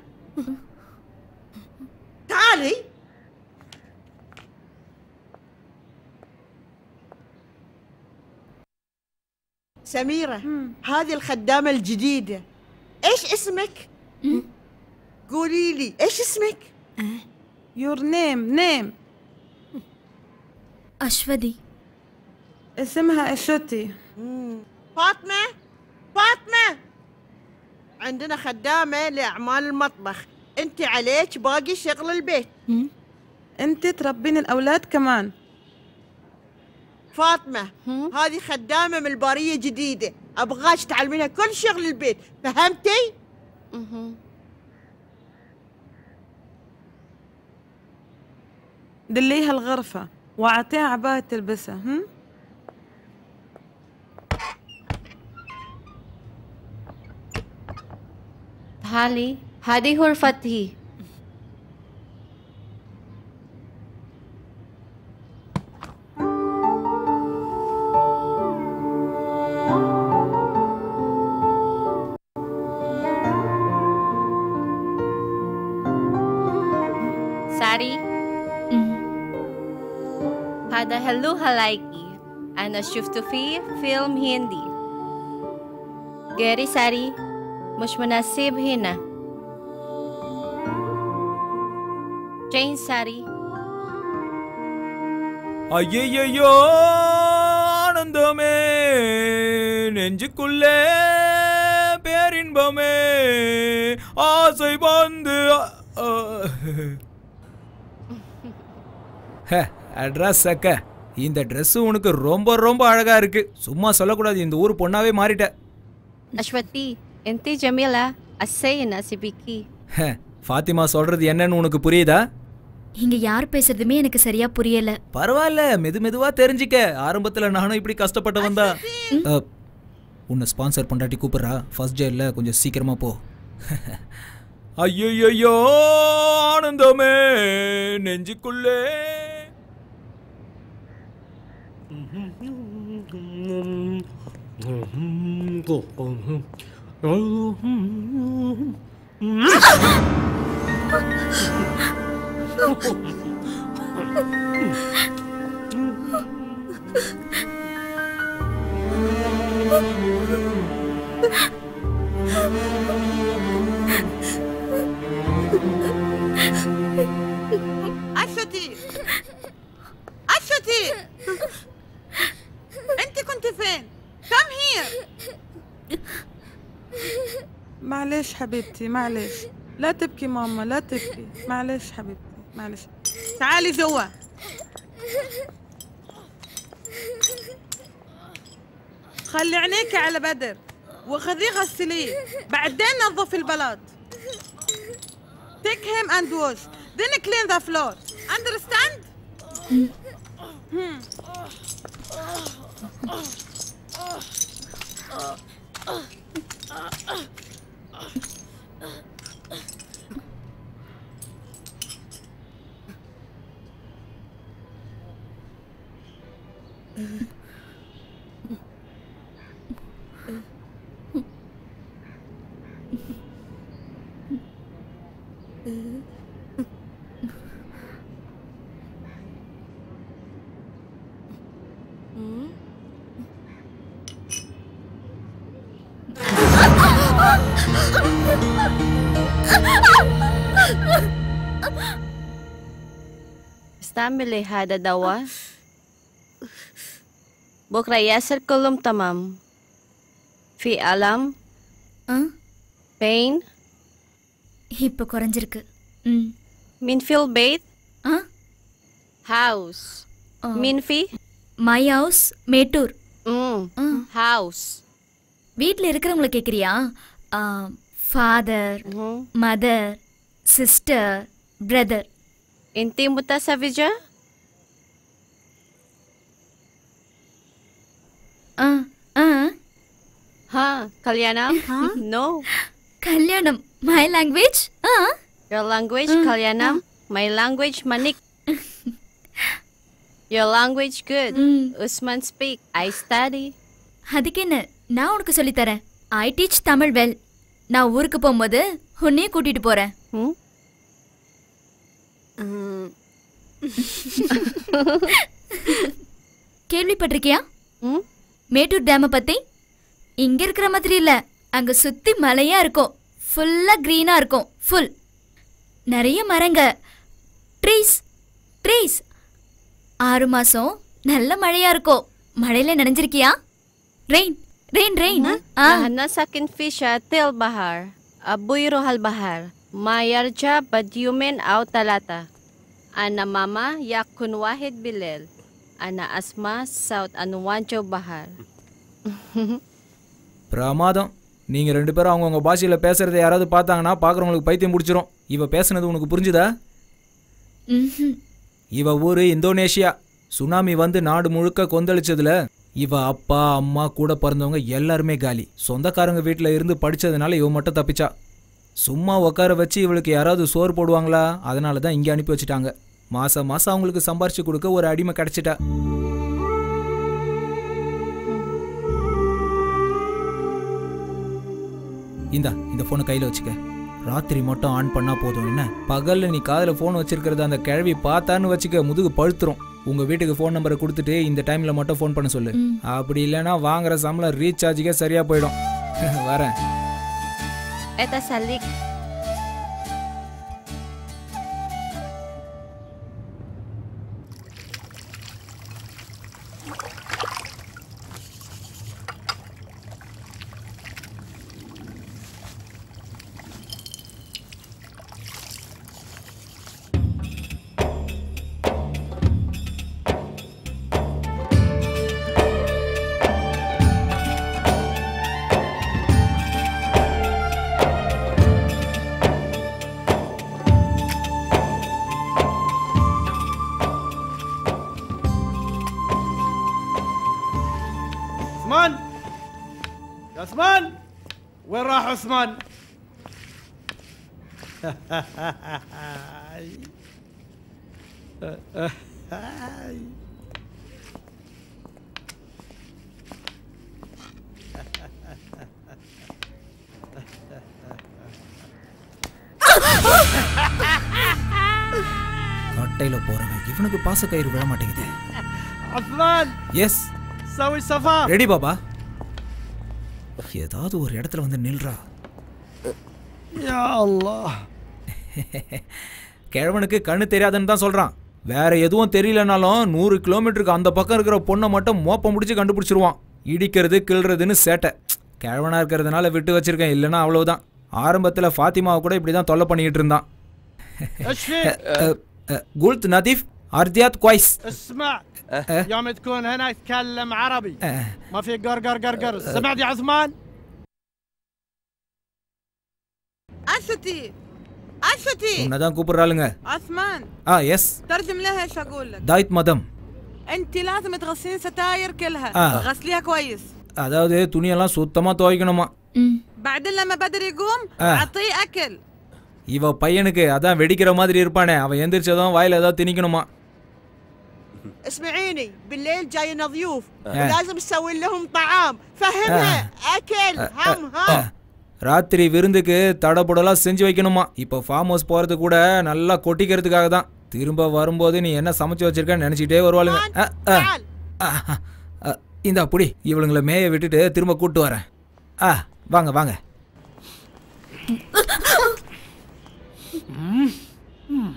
تعالي. سميرة هذه الخدامة الجديدة. إيش اسمك؟ قولي لي إيش اسمك؟ يور نيم نيم أشفدي اسمها أشوتي فاطمة؟ فاطمة! عندنا خدامة لأعمال المطبخ. أنت عليك باقي شغل البيت. أنت تربين الأولاد كمان. فاطمة هذه خدامة من البارية جديدة. أبغاش تعلمينها كل شغل البيت. فهمتي؟ دليها الغرفة وأعطيها عباية تلبسها. هم؟ تعالي هذه غرفتي ساري هذا هلو هلايكي أنا شفته فيه فيلم هندي غيري ساري मुझ मुनासिब ही न चैन सारी ஐயையோ ஆனந்தமே நெஞ்சுக்குள்ளே பேரின்பமே ஆசை வந்து அட்ரஸ் அக்க. இந்த ட்ரெஸ் உனக்கு ரொம்ப ரொம்ப அழகா இருக்கு. சும்மா சொல்லக்கூடாது இந்த ஊர் பொண்ணாவே மாறிட்ட. அஸ்வதி என்தி ஜமீலா அசையனா சிபிக்கி ஃபாத்திமா சொல்றது என்னன்னு உனக்கு புரியுதா? இங்க யார் பேசுறதுமே எனக்கு சரியா புரியல. பரவாயில்ல மெது மெதுவா தெரிஞ்சிக்க. ஆரம்பத்துல நானும் இப்படி கஷ்டப்பட்டு வந்தா உன்னை ஸ்பான்சர் பண்றாட்டி கூப்பிடுறா. ஃபர்ஸ்ட் ஜெயில கொஞ்சம் சீக்கிரமா போ. ஐயோ ஆனந்தமே நெஞ்சுக்குள்ளே. Mm-hmm. أشتي أشتي أنت كنت فين؟ كم هي؟ معلش حبيبتي معلش. لا تبكي ماما لا تبكي. معلش حبيبتي معلش. تعالي جوا. خلي عينيك على بدر وخذيه غسليه. بعدين نظف البلاط take him and wash. Then clean the floor. Understand? Hmm. Uh. İstanbul'e hada dava. Ah. Bukra yasir kullum tamam. Fi alam. Pain. இப்போ குறைஞ்சிருக்கு ம் மின்ஃபில் பேத் ஆ ஹவுஸ் மின்ஃபி மை ஹவுஸ் மேட்டூர் ம் ஹவுஸ் வீட்டில் இருக்கிறவங்கள கேட்குறியா ஃபாதர் மதர் சிஸ்டர் பிரதர் ఇంతే ముత్తా సవిజా ஆ ஆ హా కళ్యాణా నో கல்யாணம் my language ah your language కళ్యాణా my language మనిక్ your language good Usman speak I study அதுக்கென்ன? நான் உனக்கு சொல்லித் ஐ டீச் தமிழ் வெல் நான் ஊருக்கு போகும்போது உன்னையும் கூட்டிட்டு போறேன். ம் hmm? [LAUGHS] கேள்விப்பட்டிருக்கியா? ம் மேட்டூர் டேமை பற்றி இங்கே இருக்கிற மாதிரி இல்லை. அங்கே சுற்றி மலையாக இருக்கும். ஃபுல்லாக க்ரீனாக இருக்கும். ஃபுல் நிறைய மரங்க. ட்ரீஸ் ட்ரீஸ் ஆறு மாதம் நல்ல மழையாக இருக்கும். மழையில் நனைஞ்சிருக்கியா? ரெயின் ரெயின் ரெயின் ஆ. அஹ், Nasa Kingfisher, Tail Bahar, Buiro பஹார் Mayarcha badyumen aw talata. Ana mama yakun wahid bilel. Ana asma south anuwancho bahar. [LAUGHS] பிரமாதம். நீங்க ரெண்டு பேரும் அவங்கவுங்க பாஷையில பேசுறத யாராவது பார்த்தாங்கன்னா பாக்குறவங்களுக்கு பைத்தியம் முடிச்சிடும் இவ பேசுனது உனக்கு புரிஞ்சுதா? இவ ஊரு இந்தோனேஷியா. சுனாமி வந்து நாடு முழுக்க கொந்தளிச்சதுல இவ அப்பா அம்மா கூட பிறந்தவங்க எல்லாருமே காலி. சொந்தக்காரங்க வீட்டில் இருந்து படிச்சதுனால இவ மட்டும் தப்பிச்சா. சும்மா உட்கார வச்சு இவளுக்கு யாராவது சோறு போடுவாங்களா? அதனால தான் இங்கே அனுப்பி வச்சுட்டாங்க. மாசம் மாசம் அவங்களுக்கு சம்பாரிச்சு கொடுக்க ஒரு அடிமை கிடைச்சிட்டா. இந்தா இந்த ஃபோனை கையில் வச்சுக்க. ராத்திரி மட்டும் ஆன் பண்ணா போதும். என்ன? பகல்ல நீ காதில் ஃபோன் வச்சிருக்கிறத அந்த கிழவி பார்த்தான்னு வச்சுக்க முதுகு பழுத்துரும். உங்க வீட்டுக்கு ஃபோன் நம்பரை கொடுத்துட்டு இந்த டைம்ல மட்டும் ஃபோன் பண்ண சொல்லு. அப்படி இல்லைன்னா வாங்குற சம்பளம் ரீசார்ஜுக்கே சரியா போயிடும். [LAUGHS] வரேன். eta salik आसमान கட்டையில போறவன் இவனுக்கு பாச கயிறு விழ மாட்டேங்குது அஃப்வான் எஸ் சவுல் சஃபா ரெடி பாபா ஏதாவது ஒரு இடத்துல வந்து நில்றா. [LAUGHS] கிழவனுக்கு கண்ணு தெரியாதுன்னு தான் சொல்கிறான் வேற எதுவும் தெரியலனாலும் நூறு கிலோமீட்டருக்கு அந்த பக்கம் இருக்கிற பொண்ணை மட்டும் மோப்பை முடிச்சு கண்டுபிடிச்சிருவான். இடிக்கிறது கிள்றதுன்னு சேட்டை. கிழவனாக இருக்கிறதுனால விட்டு வச்சிருக்கேன் இல்லைனா அவ்வளவுதான். ஆரம்பத்தில் ஃபாத்திமாவை கூட இப்படி தான் தொல்லை பண்ணிக்கிட்டு இருந்தான். [LAUGHS] குல்த் நதீஃப் قلت نظيف أرضيات كويس اسمع يوم تكون هنا تكلم عربي ما في قرقر قرقر سمعت يا عثمان؟ أشتي أشتي உன்னதான் கூப்பிடுறாளுங்க عثمان ஆ எஸ் ترجم لها ايش اقول لك தாய்த் மதம் انت لازم تغسلين ستاير كلها آه. غسليها كويس அதாவது துணியெல்லாம் சுத்தமா துவைக்கணுமா بعدين لما بدر يقوم آه. اعطيه اكل இவ பையனுக்கு அதான் வெடிக்கிற மாதிரி இருப்பானே அவன் எந்திரிச்சதும் வாயில ஏதாவது திணிக்கணுமா اسمعيني بالليل جاينا ضيوف ولازم تسوي لهم طعام. فهمها اكل هم هم. ராத்திரி விருந்துக்கு தடபுடலாம் செஞ்சு வைக்கணுமா? இப்போ ஃபார்ம் ஹவுஸ் போகிறது கூட நல்லா கொட்டிக்கிறதுக்காக தான். திரும்ப வரும்போது நீ என்ன சமைச்சு வச்சிருக்கேன்னு நினச்சிக்கிட்டே வருவாளுங்க. இந்தா புடி இவளுங்களை மேய விட்டுட்டு திரும்ப கூப்பிட்டு வரேன். ஆ வாங்க வாங்க. ம்.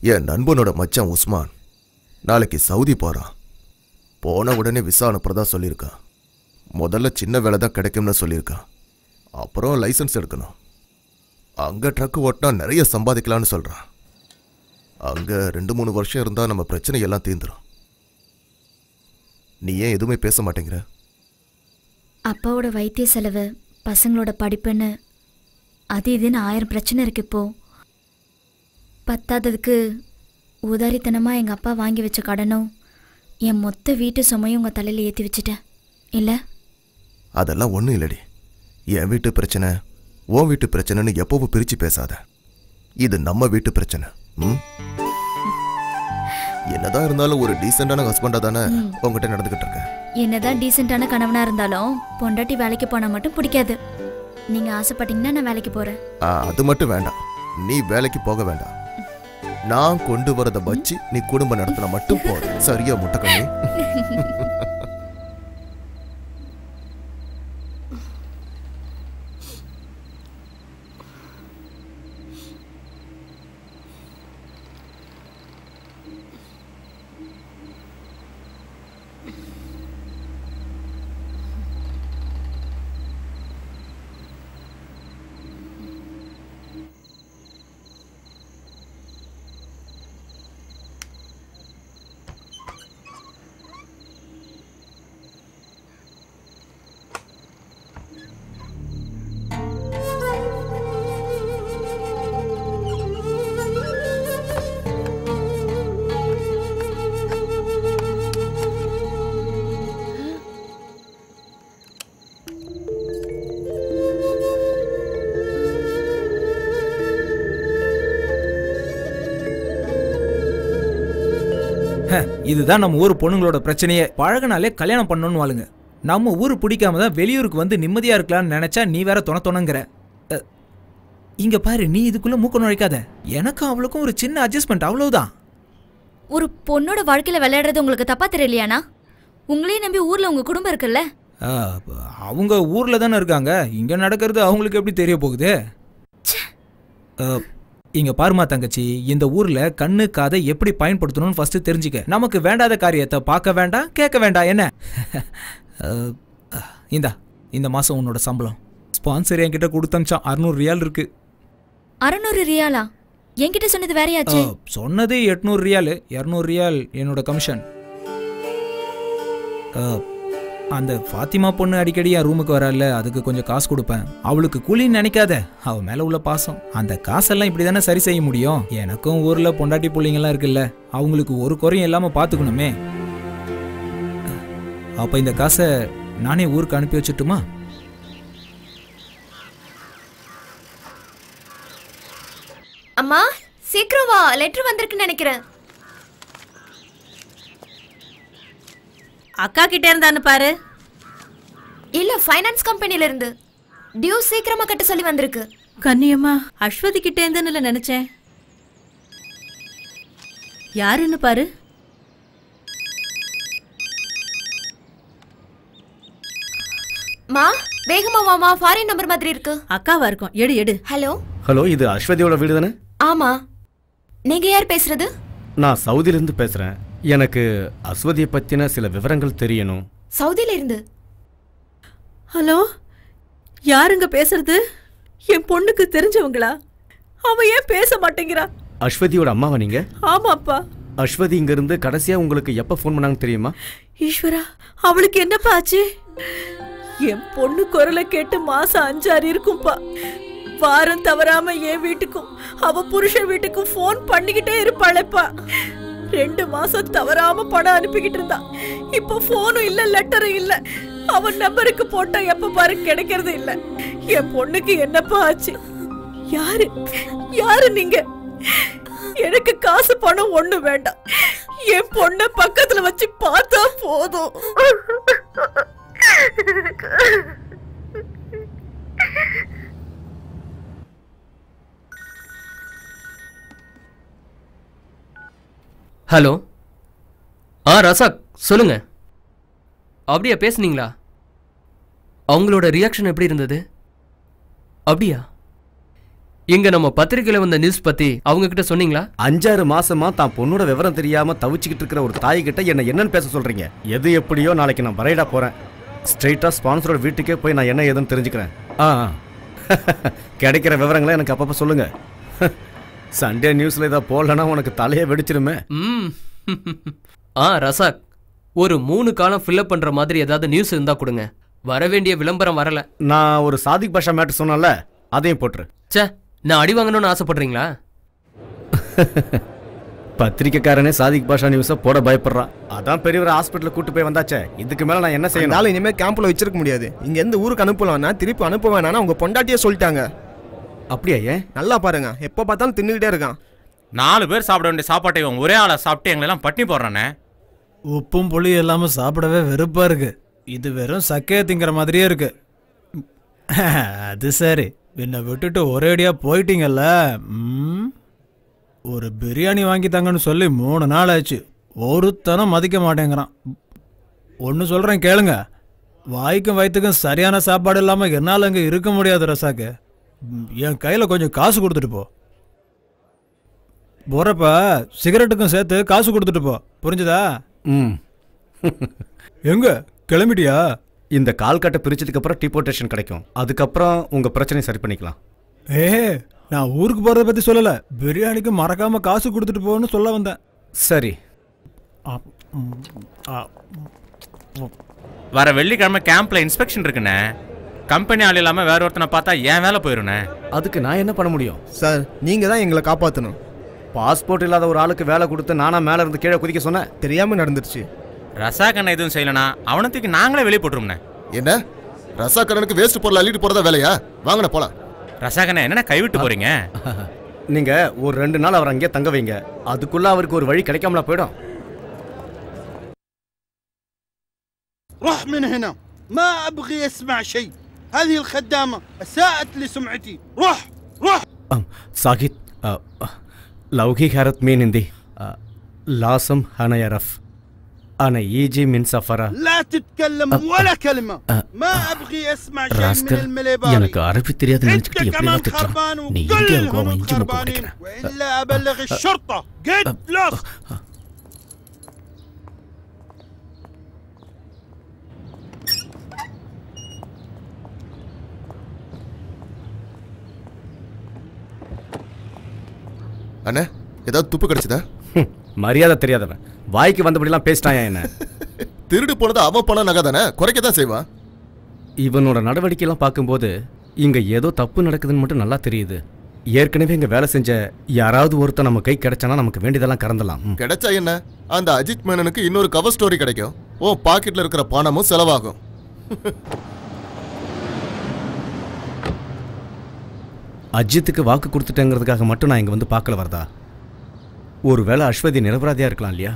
என் நண்பனோட மச்சான் உஸ்மான் நாளைக்கு சவுதி போறான் போன உடனே விசா அனுப்புறதா சொல்லியிருக்கான் முதல்ல சின்ன வேலை தான் கிடைக்கும்னு சொல்லியிருக்கான் அப்புறம் லைசன்ஸ் எடுக்கணும். அங்க ட்ரக் ஓட்டினா நிறைய சம்பாதிக்கலாம்னு சொல்றான் அங்க ரெண்டு மூணு வருஷம் இருந்தா நம்ம பிரச்சனை எல்லாம் தீந்துரும் நீ ஏன் எதுவுமே பேச மாட்டேங்கிற? அப்பாவோட வைத்திய செலவு பசங்களோட படிப்புன்னு. அது இதுன்னு ஆயிரம் பிரச்சனை இருக்கு இப்போ. பத்தாததுக்கு உதாரித்தனமாக எங்கள் அப்பா வாங்கி வச்ச கடனும் என் மொத்த வீட்டு சுமையும் உங்கள் தலையில் ஏற்றி வச்சுட்டேன். இல்லை? அதெல்லாம் ஒன்றும் இல்லடி. என் வீட்டு பிரச்சனை உன் வீட்டு பிரச்சனைன்னு எப்பவும் பிரித்து பேசாத. இது நம்ம வீட்டு பிரச்சனை. ம்? என்னதான் இருந்தாலும் ஒரு டீசெண்டான ஹஸ்பண்டா தானே உங்ககிட்ட நடந்துகிட்டு இருக்கேன் என்னதான் டீசெண்டான கணவனாக இருந்தாலும் பொண்டாட்டி வேலைக்கு போனால் மட்டும் பிடிக்காது. நீங்கள் ஆசைப்பட்டீங்கன்னா நான் வேலைக்கு போகிறேன் ஆ, அது மட்டும் வேண்டாம். நீ வேலைக்கு போக வேண்டாம். நான் கொண்டு வரத வச்சு நீ குடும்பம் நடத்தின மட்டும் போதும். சரியா முட்டைக்கண்ணி [LAUGHS] இதுதான் நம்ம ஊர் பொண்ணுங்களோட பிரச்சனையே. பழகினாலே கல்யாணம் பண்ணணும்னு வாளுங்க நம்ம ஊர் பிடிக்காம தான் வெளியூருக்கு வந்து நிம்மதியா இருக்கலாம்னு நினைச்சா நீ வேற தொண தொணங்கிற. இங்க பாரு நீ இதுக்குள்ள மூக்க நுழைக்காத. எனக்கும் அவளுக்கும் ஒரு சின்ன அட்ஜஸ்ட்மெண்ட் அவ்வளவுதான். ஒரு பொண்ணோட வாழ்க்கையில் விளையாடுறது உங்களுக்கு தப்பா தெரியலையாண்ணா? உங்களையும் நம்பி ஊரில் உங்கள் குடும்பம் இருக்குல்ல? அவங்க ஊர்ல தானே இருக்காங்க. இங்க நடக்கிறது அவங்களுக்கு எப்படி தெரிய போகுது? இங்க பாருமா தங்கச்சி இந்த ஊர்ல கண்ணு காதை எப்படி பயன்படுத்தணும்னு ஃபர்ஸ்ட் தெரிஞ்சுக்க. நமக்கு வேண்டாத காரியத்தை பார்க்க வேண்டாம் கேட்க வேண்டாம் என்ன? [LAUGHS] இந்தா இந்த மாசம் உன்னோட சம்பளம். ஸ்பான்சர் என்கிட்ட கொடுத்தமிச்சான் அறுநூறு ரியால் இருக்கு. அறநூறு ரியாலா? என்கிட்ட சொன்னது வேறையாச்சு? சொன்னது எட்நூறு ரியால் இரநூறு ரியால் என்னோட கமிஷன் அந்த ஃபாத்திமா பொண்ணு அடிக்கடி என் ரூமுக்கு வரல அதுக்கு கொஞ்சம் காசு கொடுப்பேன். அவளுக்கு கூலின்னு நினைக்காத. அவ மேல உள்ள பாசம். அந்த காசெல்லாம் இப்படி தானே சரி செய்ய முடியும்? எனக்கும் ஊர்ல பொண்டாட்டி பிள்ளைங்கலாம் இருக்குல்ல அவங்களுக்கு ஒரு குறையும் இல்லாம பாத்துக்கணுமே. அப்ப இந்த காசை நானே ஊருக்கு அனுப்பி வச்சுட்டுமா? அம்மா சீக்கிரம் வா. லெட்டர் வந்திருக்குன்னு நினைக்கிறேன். அக்கா கிட்ட இருந்தான்னு பாரு. இல்ல ஃபைனான்ஸ் கம்பெனில இருந்து. டியூ சீக்கிரமா கட்ட சொல்லி வந்திருக்கு. கண்ணியம்மா அஸ்வதி கிட்ட இருந்துன்னு நினைச்சேன். யாருன்னு பாரு. மா வேகமா வாமா ஃபாரின் நம்பர் மாதிரி இருக்கு. அக்காவா இருக்கும். எடு எடு. ஹலோ ஹலோ இது அஸ்வதியோட வீடு தானே ஆமா. நீங்க யார் பேசுறது? நான் சவுதியிலேருந்து பேசுகிறேன் எனக்கு அஸ்வதியை பற்றின சில விவரங்கள் தெரியணும். சவுதியில இருந்து ஹலோ? யாருங்க பேசுறது? என் பொண்ணுக்கு தெரிஞ்சவங்களா? அவ ஏன் பேச மாட்டேங்கிறா? அஸ்வதியோட அம்மாவா நீங்கள் ஆமாப்பா. அஸ்வதி இங்கேருந்து கடைசியாக உங்களுக்கு எப்போ ஃபோன் பண்ணாங்க தெரியுமா? ஈஸ்வரா அவளுக்கு என்னப்பா ஆச்சு? என் பொண்ணு குரலை கேட்டு மாசம் அஞ்சாறு இருக்கும்பா. வாரம் தவறாம என் வீட்டுக்கும் அவ புருஷன் வீட்டுக்கும் ஃபோன் பண்ணிக்கிட்டே இருப்பாளேப்பா. ரெண்டு மாசம் தவறாம பணம் அனுப்பிக்கிட்டு இருந்தா. இப்போ ஃபோனும் இல்ல லெட்டரும் இல்ல. அவன் நம்பருக்கு போட்டா எப்ப பாரு கிடைக்கிறது இல்ல. என் பொண்ணுக்கு என்னப்பா ஆச்சு? யாரு? யாரு நீங்க? எனக்கு காசு பணம் ஒண்ணு வேண்டாம். என் பொண்ண பக்கத்துல வச்சு பார்த்தா போதும். [LAUGHS] ஹலோ. ஆ ரசாக் சொல்லுங்க. அப்படியா பேசுனீங்களா? அவங்களோட ரியாக்ஷன் எப்படி இருந்தது? அப்படியா? இங்க நம்ம பத்திரிகையில வந்த நியூஸ் பத்தி அவங்க கிட்ட சொன்னீங்களா? அஞ்சாறு மாசமா தான் பொண்ணோட விவரம் தெரியாம தவிச்சுக்கிட்டு இருக்கிற ஒரு தாய் கிட்ட என்ன என்னன்னு பேச சொல்றீங்க. எது எப்படியோ நாளைக்கு நான் பரைடா போறேன். ஸ்ட்ரைட்டா ஸ்பான்சரோட வீட்டுக்கே போய் நான் என்ன ஏதுன்னு தெரிஞ்சுக்கிறேன். ஆ. [LAUGHS] கிடைக்கிற விவரங்களை எனக்கு அப்பப்ப சொல்லுங்க. சண்டே நியூஸ்ல இதை போடலன்னா உனக்கு தலையே வெடிச்சிருமே. ம். ஆ ரசாக் ஒரு மூணு காலம் ஃபில்அப் பண்ற மாதிரி ஏதாவது நியூஸ் இருந்தா கொடுங்க. வர வேண்டிய விளம்பரம் வரல. நான் ஒரு சாதிக் பாஷா மேட்டர் சொன்னேன்ல அதையும் போட்டுரு. ச்சே நான் அடி வாங்கணும்னு ஆசைப்படுறீங்களா? [LAUGHS] பத்திரிக்கைக்காரனே சாதிக் பாஷா நியூஸை போட பயப்படுறான். அதான் பெரியவர் ஹாஸ்பிட்டலுக்கு கூட்டு போய் வந்தாச்சே. இதுக்கு மேல நான் என்ன செய்யணும்? அதனால இனிமே கேம்ப்ல வச்சிருக்க முடியாது. இங்க இருந்து ஊருக்கு அனுப்பலாம்னா திருப்பி அனுப்ப வேணாம்னு அவங்க பொண்டாட்டியே சொல்லிட்டாங்க. அப்படியா ஏன்? நல்லா பாருங்க. எப்போ பார்த்தாலும் தின்னுக்கிட்டே இருக்கான். நாலு பேர் சாப்பிட வேண்டிய சாப்பாட்டை இவன் ஒரே ஆளை சாப்பிட்டு எங்களெல்லாம் பட்டினி போடுறானே. உப்பும் புளி இல்லாம சாப்பிடவே வெறுப்பா இருக்கு. இது வெறும் சக்கையை திங்கிற மாதிரியே இருக்கு. [LAUGHS] அது சரி. என்னை விட்டுட்டு ஒரேடியா போயிட்டீங்கல்ல? ம்? ஒரு பிரியாணி வாங்கி தாங்கன்னு சொல்லி மூணு நாள் ஆச்சு. ஒருத்தனும் மதிக்க மாட்டேங்கிறான். ஒன்று சொல்கிறேன் கேளுங்க. வாய்க்கும் வயிற்றுக்கும் சரியான சாப்பாடு இல்லாமல் என்னால் அங்கே இருக்க முடியாது ரசாக்கு. என் கையில் கொஞ்சம் காசு கொடுத்துட்டு போ. போறப்ப சிகரெட்டுக்கும் சேர்த்து காசு கொடுத்துட்டு போ. புரிஞ்சுதா? ம். எங்க? கிளம்பிட்டியா? இந்த கால் கட்டை பிரிச்சதுக்கு அப்புறம் டிபோர்டேஷன் கிடைக்கும். அதுக்கப்புறம் உங்க பிரச்சனையை சரி பண்ணிக்கலாம். ஏ நான் ஊருக்கு போறத பத்தி சொல்லல. பிரியாணிக்கு மறக்காம காசு கொடுத்துட்டு போன்னு சொல்ல வந்தேன். சரி. வர வெள்ளிக்கிழமை கேம்ப்ல இன்ஸ்பெக்ஷன் இருக்குண்ணே. கம்பெனி ஆள் இல்லாம வேற ஒருத்தனை பார்த்தா ஏன் வேலை போயிருண்ணே அதுக்கு நான் என்ன பண்ண முடியும் சார் நீங்க தான் எங்களை காப்பாற்றணும் பாஸ்போர்ட் இல்லாத ஒரு ஆளுக்கு வேலை கொடுத்து நானா மேல இருந்து கீழே குதிக்க சொன்னேன் தெரியாம நடந்துருச்சு ரசாக் அண்ணன் எதுவும் செய்யலனா அவனை தூக்கி நாங்களே வெளியே போட்டுருவோம்ண்ணே என்ன ரசாக்கடனுக்கு வேஸ்ட் பொருள் அள்ளிட்டு போறதா வேலையா வாங்கண்ணே போலாம் ரசாக் அண்ணன் என்னண்ணே கைவிட்டு போறீங்க நீங்க ஒரு ரெண்டு நாள் அவர் அங்கேயே தங்க வைங்க அதுக்குள்ள அவருக்கு ஒரு வழி கிடைக்காமலா போயிடும் روح من هنا ما ابغي اسمع شيء هذه الخدامه اساءت لسمعتي روح روح சாகித் லவ்கி ஹரத் மீன் இந்தி லாசம் ஹனயரஃப் அன ஈஜி மின் சஃபரா لا تتكلم ولا كلمه ما ابغي اسمع شيء من ராஸ்கல் المليباري எனக்கு அரபி தெரியாதுன்னு انت நினைச்சுக்கிட்டு எப்படி كمان எல்லாம் திட்டுறான் خربان நீ இந்தியா கோவம் وكلهم இஞ்சி முக்கம் خربانين கிடைக்கிறேன் والا ابلغ الشرطه قد அண்ணே ஏதாவது துப்பு கிடைச்சதா? மரியாதை தெரியாதவன். வாய்க்கு வந்தபடிலாம் பேசிட்டாயா என்ன? [LAUGHS] திருடு போனது அவன் பணம் நகை தானே குறைக்க தான் செய்வான். இவனோட நடவடிக்கையெல்லாம் பார்க்கும்போது இங்க ஏதோ தப்பு நடக்குதுன்னு மட்டும் நல்லா தெரியுது. ஏற்கனவே இங்க வேலை செஞ்ச யாராவது ஒருத்தன் நம்ம கை கிடைச்சானா நமக்கு வேண்டியதெல்லாம் கறந்தலாம். கிடைச்சா என்ன? அந்த அஜித் மேனனுக்கு இன்னொரு கவர் ஸ்டோரி கிடைக்கும். ஓ பாக்கெட்ல இருக்கிற பணமும் செலவாகும். [LAUGHS] அஜித்துக்கு வாக்கு கொடுத்துட்டேங்கிறதுக்காக மட்டும் நான் இங்க வந்து பார்க்கல வரதா ஒருவேளை அஸ்வதி நிரபராதியா இருக்கலாம் இல்லையா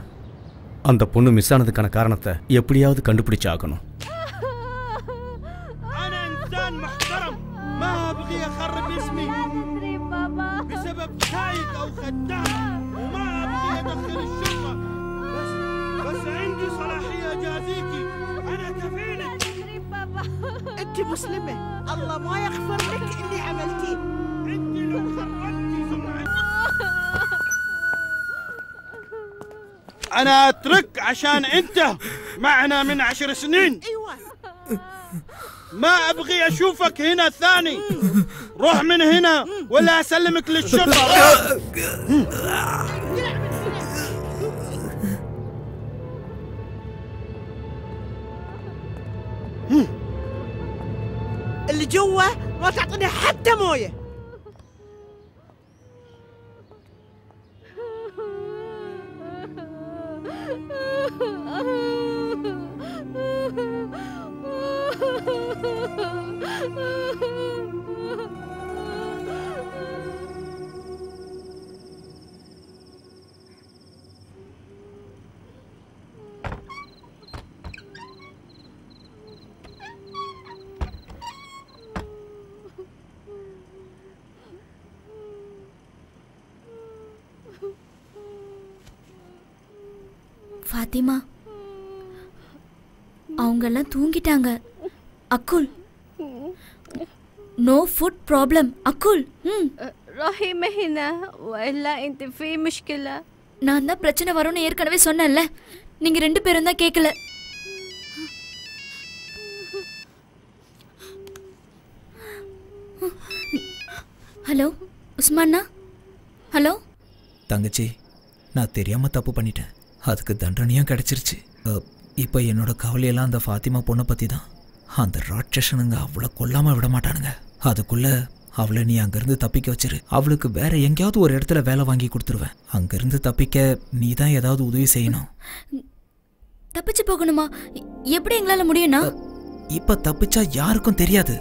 அந்த பொண்ணு மிஸ் ஆனதுக்கான காரணத்தை எப்படியாவது கண்டுபிடிச்சு ஆகணும் انا انسان محترم ما ابغي اخرب اسمي بسبب سايق او خدام وما ابغي ادخل الشرطه بس بس عندي صلاحيه اجازيكي انا كفيلك انت مسلمه الله ما يغفر لك اللي عملتيه أنا أترك عشان أنت معنا من عشر سنين. أيوه. ما أبغي أشوفك هنا ثاني. روح من هنا ولا أسلمك للشرطة. اللي جوا ما تعطيني حتى موية. Oh, ஃபாத்திமா அவங்கெல்லாம் தூங்கிட்டாங்க. அக்குல் நோ ஃபுட் ப்ராப்ளம் அக்குல் ம். ரஹீம ஹினா வல்லா இந்த ஃபீ முஷ்கிலா நான் தான் பிரச்சனை வரும்னு ஏற்கனவே சொன்னேன்ல. நீங்கள் ரெண்டு பேரும் தான் கேட்கல ஹலோ உஸ்மான்னா? ஹலோ? தங்கச்சி நான் தெரியாமல் தப்பு பண்ணிட்டேன். அதுக்கு தண்டனையும் கிடைச்சிருச்சு. இப்போ என்னோட கவலையெல்லாம் அந்த ஃபாத்திமா பொண்ணை பற்றி தான் அந்த ராட்சசனுங்க அவளை கொல்லாம விட மாட்டானுங்க. அதுக்குள்ள அவளை நீ அங்கேருந்து தப்பிக்க வச்சிரு. அவளுக்கு வேற எங்கேயாவது ஒரு இடத்துல வேலை வாங்கி கொடுத்துருவேன். அங்கேருந்து தப்பிக்க நீ தான் ஏதாவது உதவி செய்யணும். தப்பிச்சு போகணுமா? எப்படி எங்களால முடியும்னா? இப்போ தப்பிச்சா யாருக்கும் தெரியாது.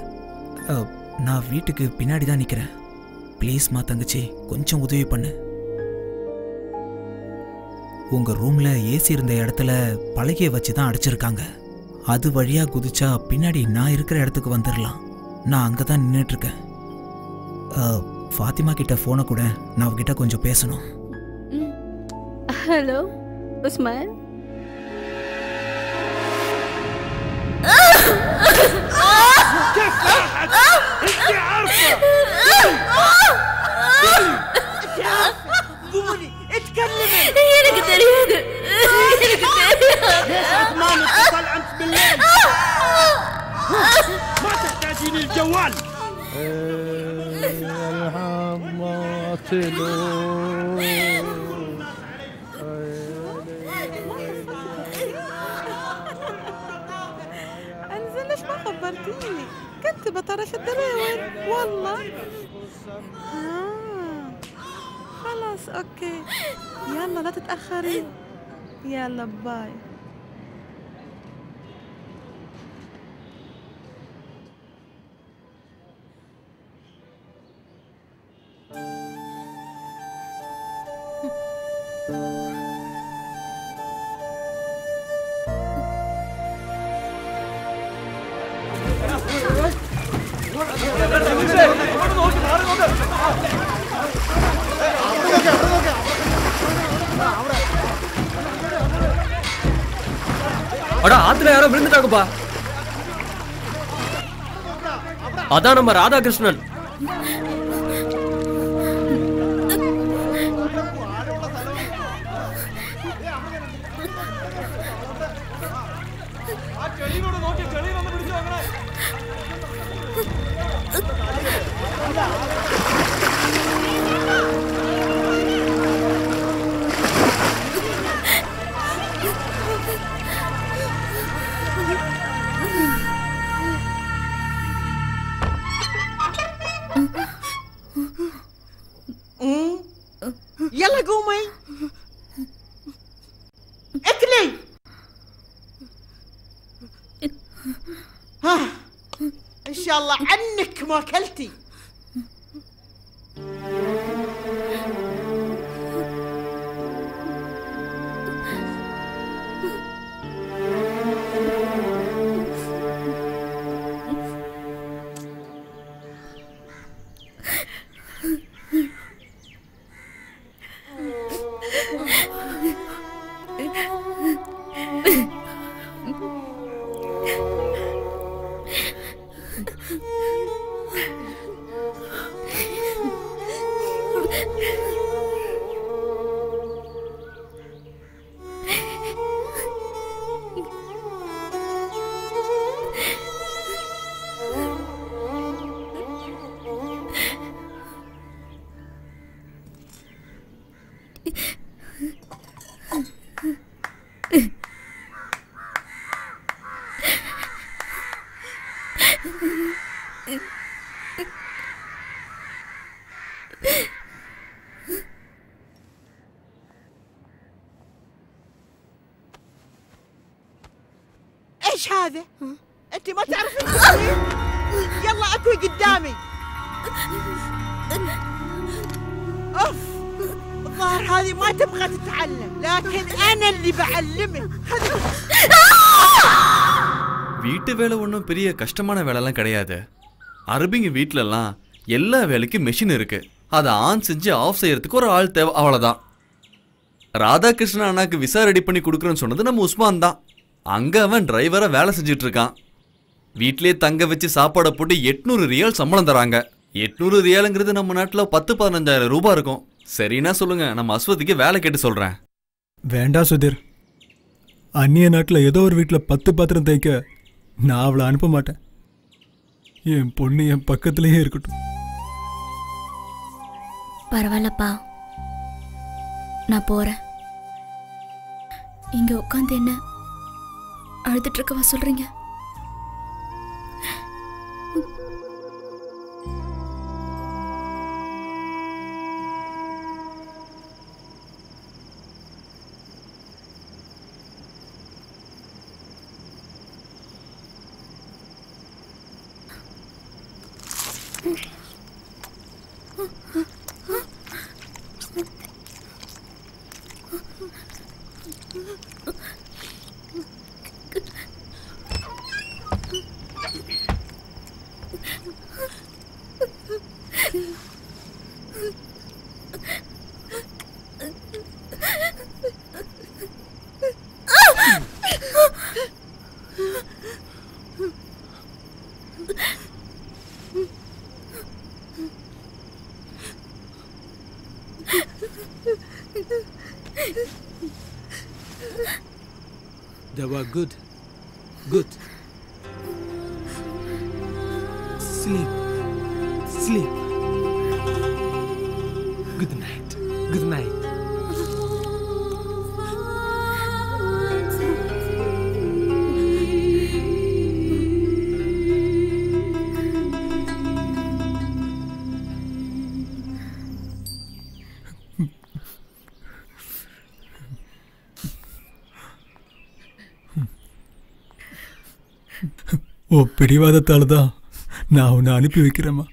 நான் வீட்டுக்கு பின்னாடி தான் நிற்கிறேன் ப்ளீஸ்மா தங்கச்சி கொஞ்சம் உதவி பண்ணு. உங்க ரூம்ல ஏசி இருந்த இடத்துல பலகையை வச்சு தான் அடைச்சிருக்காங்க அது வழியா குதிச்சா பின்னாடி நான் இருக்கிற இடத்துக்கு வந்துடலாம் நான் அங்கே தான் நின்றுட்டு இருக்கேன் அ, ஃபாத்திமா கிட்ட ஃபோனை கூட நான் அவகிட்ட கொஞ்சம் பேசணும் هلو عثمان كيف راحت؟ انت عارفه قولي اتكلمي لي ليش عثمان انت أمس بالليل. ما تحتاجين الجوال. انزل ليش ما خبرتيني. كنت بطرش الدراوي والله. خلاص أوكي. يلا لا تتأخري. يلا باي. அடா ஆத்துல யாரோ விழுந்துட்டாங்கப்பா. அதான் நம்ம ராதாகிருஷ்ணன். ما تعرفين تسوين؟ يلا اكوي قدامي اوف الظاهر هذه ما تبغى تتعلم لكن انا اللي بعلمك வீட்டு வேலை ஒன்றும் பெரிய கஷ்டமான வேலைலாம் கிடையாது அரபிங்க வீட்டிலலாம் எல்லா வேலைக்கும் மெஷின் இருக்கு அதை ஆன் செஞ்சு ஆஃப் செய்யறதுக்கு ஒரு ஆள் தேவை அவ்வளோதான் ராதாகிருஷ்ணன் அண்ணாக்கு விசா ரெடி பண்ணி கொடுக்குறேன்னு சொன்னது நம்ம உஸ்மான் தான் அங்க அவன் டிரைவரா வேலை செஞ்சுட்டு இருக்கான் வீட்லயே தங்க வச்சு சாப்பாடை போட்டு எட்நூறு ரியால் சம்பளம் தராங்க. எட்நூறு ரியாலுங்கிறது நம்ம நாட்டுல பத்து பதினஞ்சாயிரம் ரூபாய் இருக்கும். சரின்னா சொல்லுங்க நம்ம அஸ்வதிக்கு வேலை கேட்டு சொல்றேன். வேண்டாம் சுதீர். அந்நிய நாட்டில் ஏதோ ஒரு வீட்டில் பத்து பாத்திரம் தேய்க்க நான் அவளை அனுப்ப மாட்டேன். என் பொண்ணு என் பக்கத்துலேயே இருக்கட்டும். பரவாயில்லப்பா. நான் போறேன். இங்க உட்காந்து என்ன அழுதுட்டு இருக்கவா சொல்றீங்க? Sleep. Sleep. Good night. Good night. ஓ பிடிவாதத்தால் தான் நான் உன்னை அனுப்பி வைக்கிறேம்மா.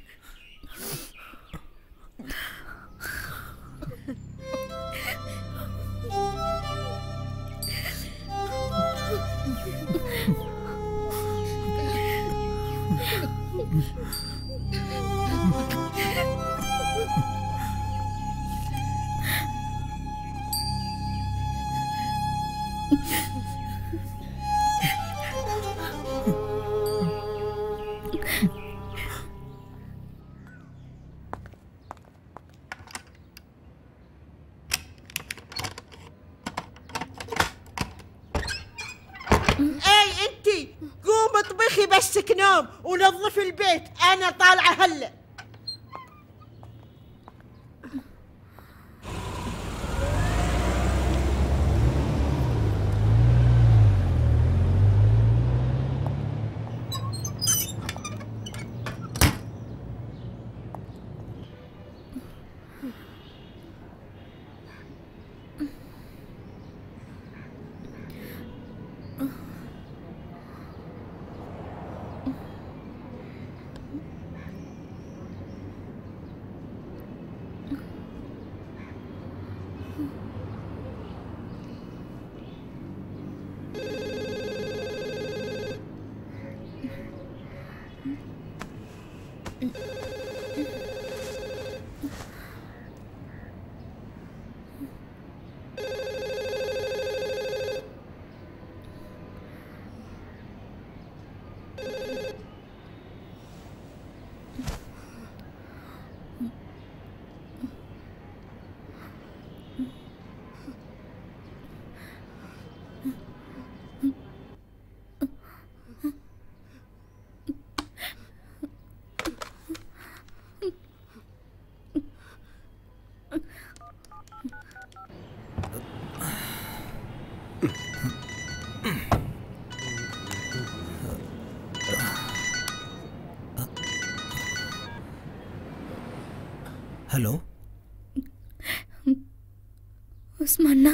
உஸ்மான்னா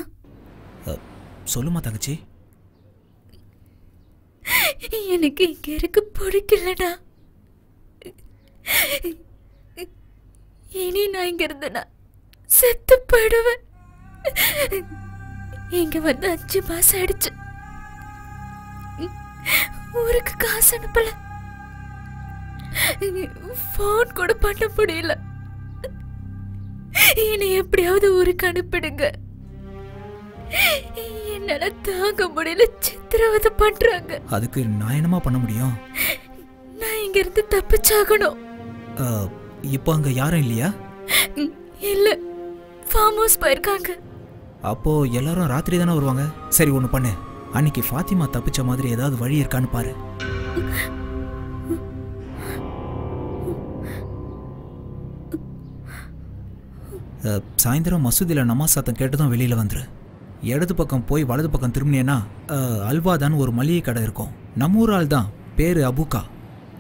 சொல்லுமா தங்கச்சி. எனக்கு இங்க இருக்க பிடிக்கலடா இனி நான் இங்க இருந்தேனா செத்து போயிடுவேன். இங்க வந்து அஞ்சு மாசம் ஆயிடுச்சு. ஊருக்கு காசு அனுப்பல. ஃபோன் கூட பண்ண முடியல. என்னை எப்படியாவது ஊருக்கு அனுப்பிடுங்க. என்னால தாங்க முடியல சித்திரவதை பண்றாங்க. அதுக்கு நான் என்னமா பண்ண முடியும்? நான் இங்க இருந்து தப்பிச்சாகணும் இப்போ அங்க யாரும் இல்லையா? இல்ல. ஃபார்ம் ஹவுஸ் போயிருக்காங்க. அப்போ எல்லாரும் ராத்திரி தானே வருவாங்க? சரி ஒன்று பண்ணு. அன்னைக்கு ஃபாத்திமா தப்பிச்ச மாதிரி ஏதாவது வழி இருக்கான்னு பாரு. சாயந்தரம் மசூதியில் நமாஸ் சத்தம் கேட்டதும் வெளியில் வந்துரு. இடது பக்கம் போய் வலது பக்கம் திரும்பினேன்னா அ, அல்வாதான் ஒரு மளிகை கடை இருக்கும். நம்ம ஊர் ஆள் தான். பேர் அபுகா.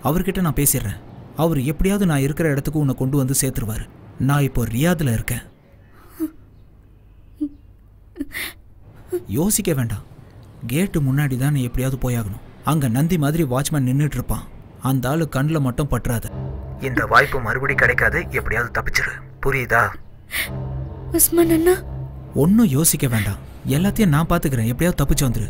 அவர்கிட்ட நான் பேசிடுறேன். அவர் எப்படியாவது நான் இருக்கிற இடத்துக்கு உன்னை கொண்டு வந்து சேர்த்துருவாரு. நான் இப்போ ரியாதில் இருக்கேன். யோசிக்க வேண்டாம். கேட்டு முன்னாடி தான் நீ எப்படியாவது போயாகணும். அங்க நந்தி மாதிரி வாட்ச்மேன் நின்றுட்டு இருப்பான் அந்த ஆளு கண்ணில் மட்டும் பற்றாத இந்த வாய்ப்பு மறுபடி கிடைக்காது. எப்படியாவது தப்பிச்சிரு. புரியுதா? உஸ்மான் அண்ணா. ஒன்றும் யோசிக்க வேண்டாம். எல்லாத்தையும் நான் பார்த்துக்கிறேன் எப்படியாவது தப்பிச்சு வந்துரு.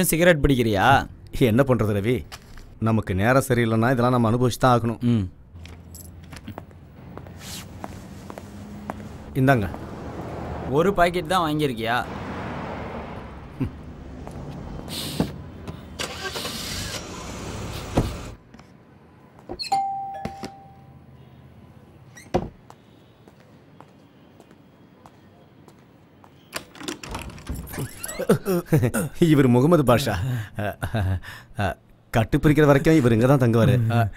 நீயும் சிகரெட் பிடிக்கிறியா? என்ன பண்ணுறது ரவி? நமக்கு நேரம் சரியில்லைன்னா இதெல்லாம் நம்ம அனுபவிச்சு தான் ஆகணும். ம். இந்தாங்க. ஒரு பாக்கெட் தான் வாங்கியிருக்கியா? [LAUGHS] இவர் முகமது பாஷா. கட்டு பிரிக்கிற வரைக்கும் இவர் இங்கே தான் தங்குவார்.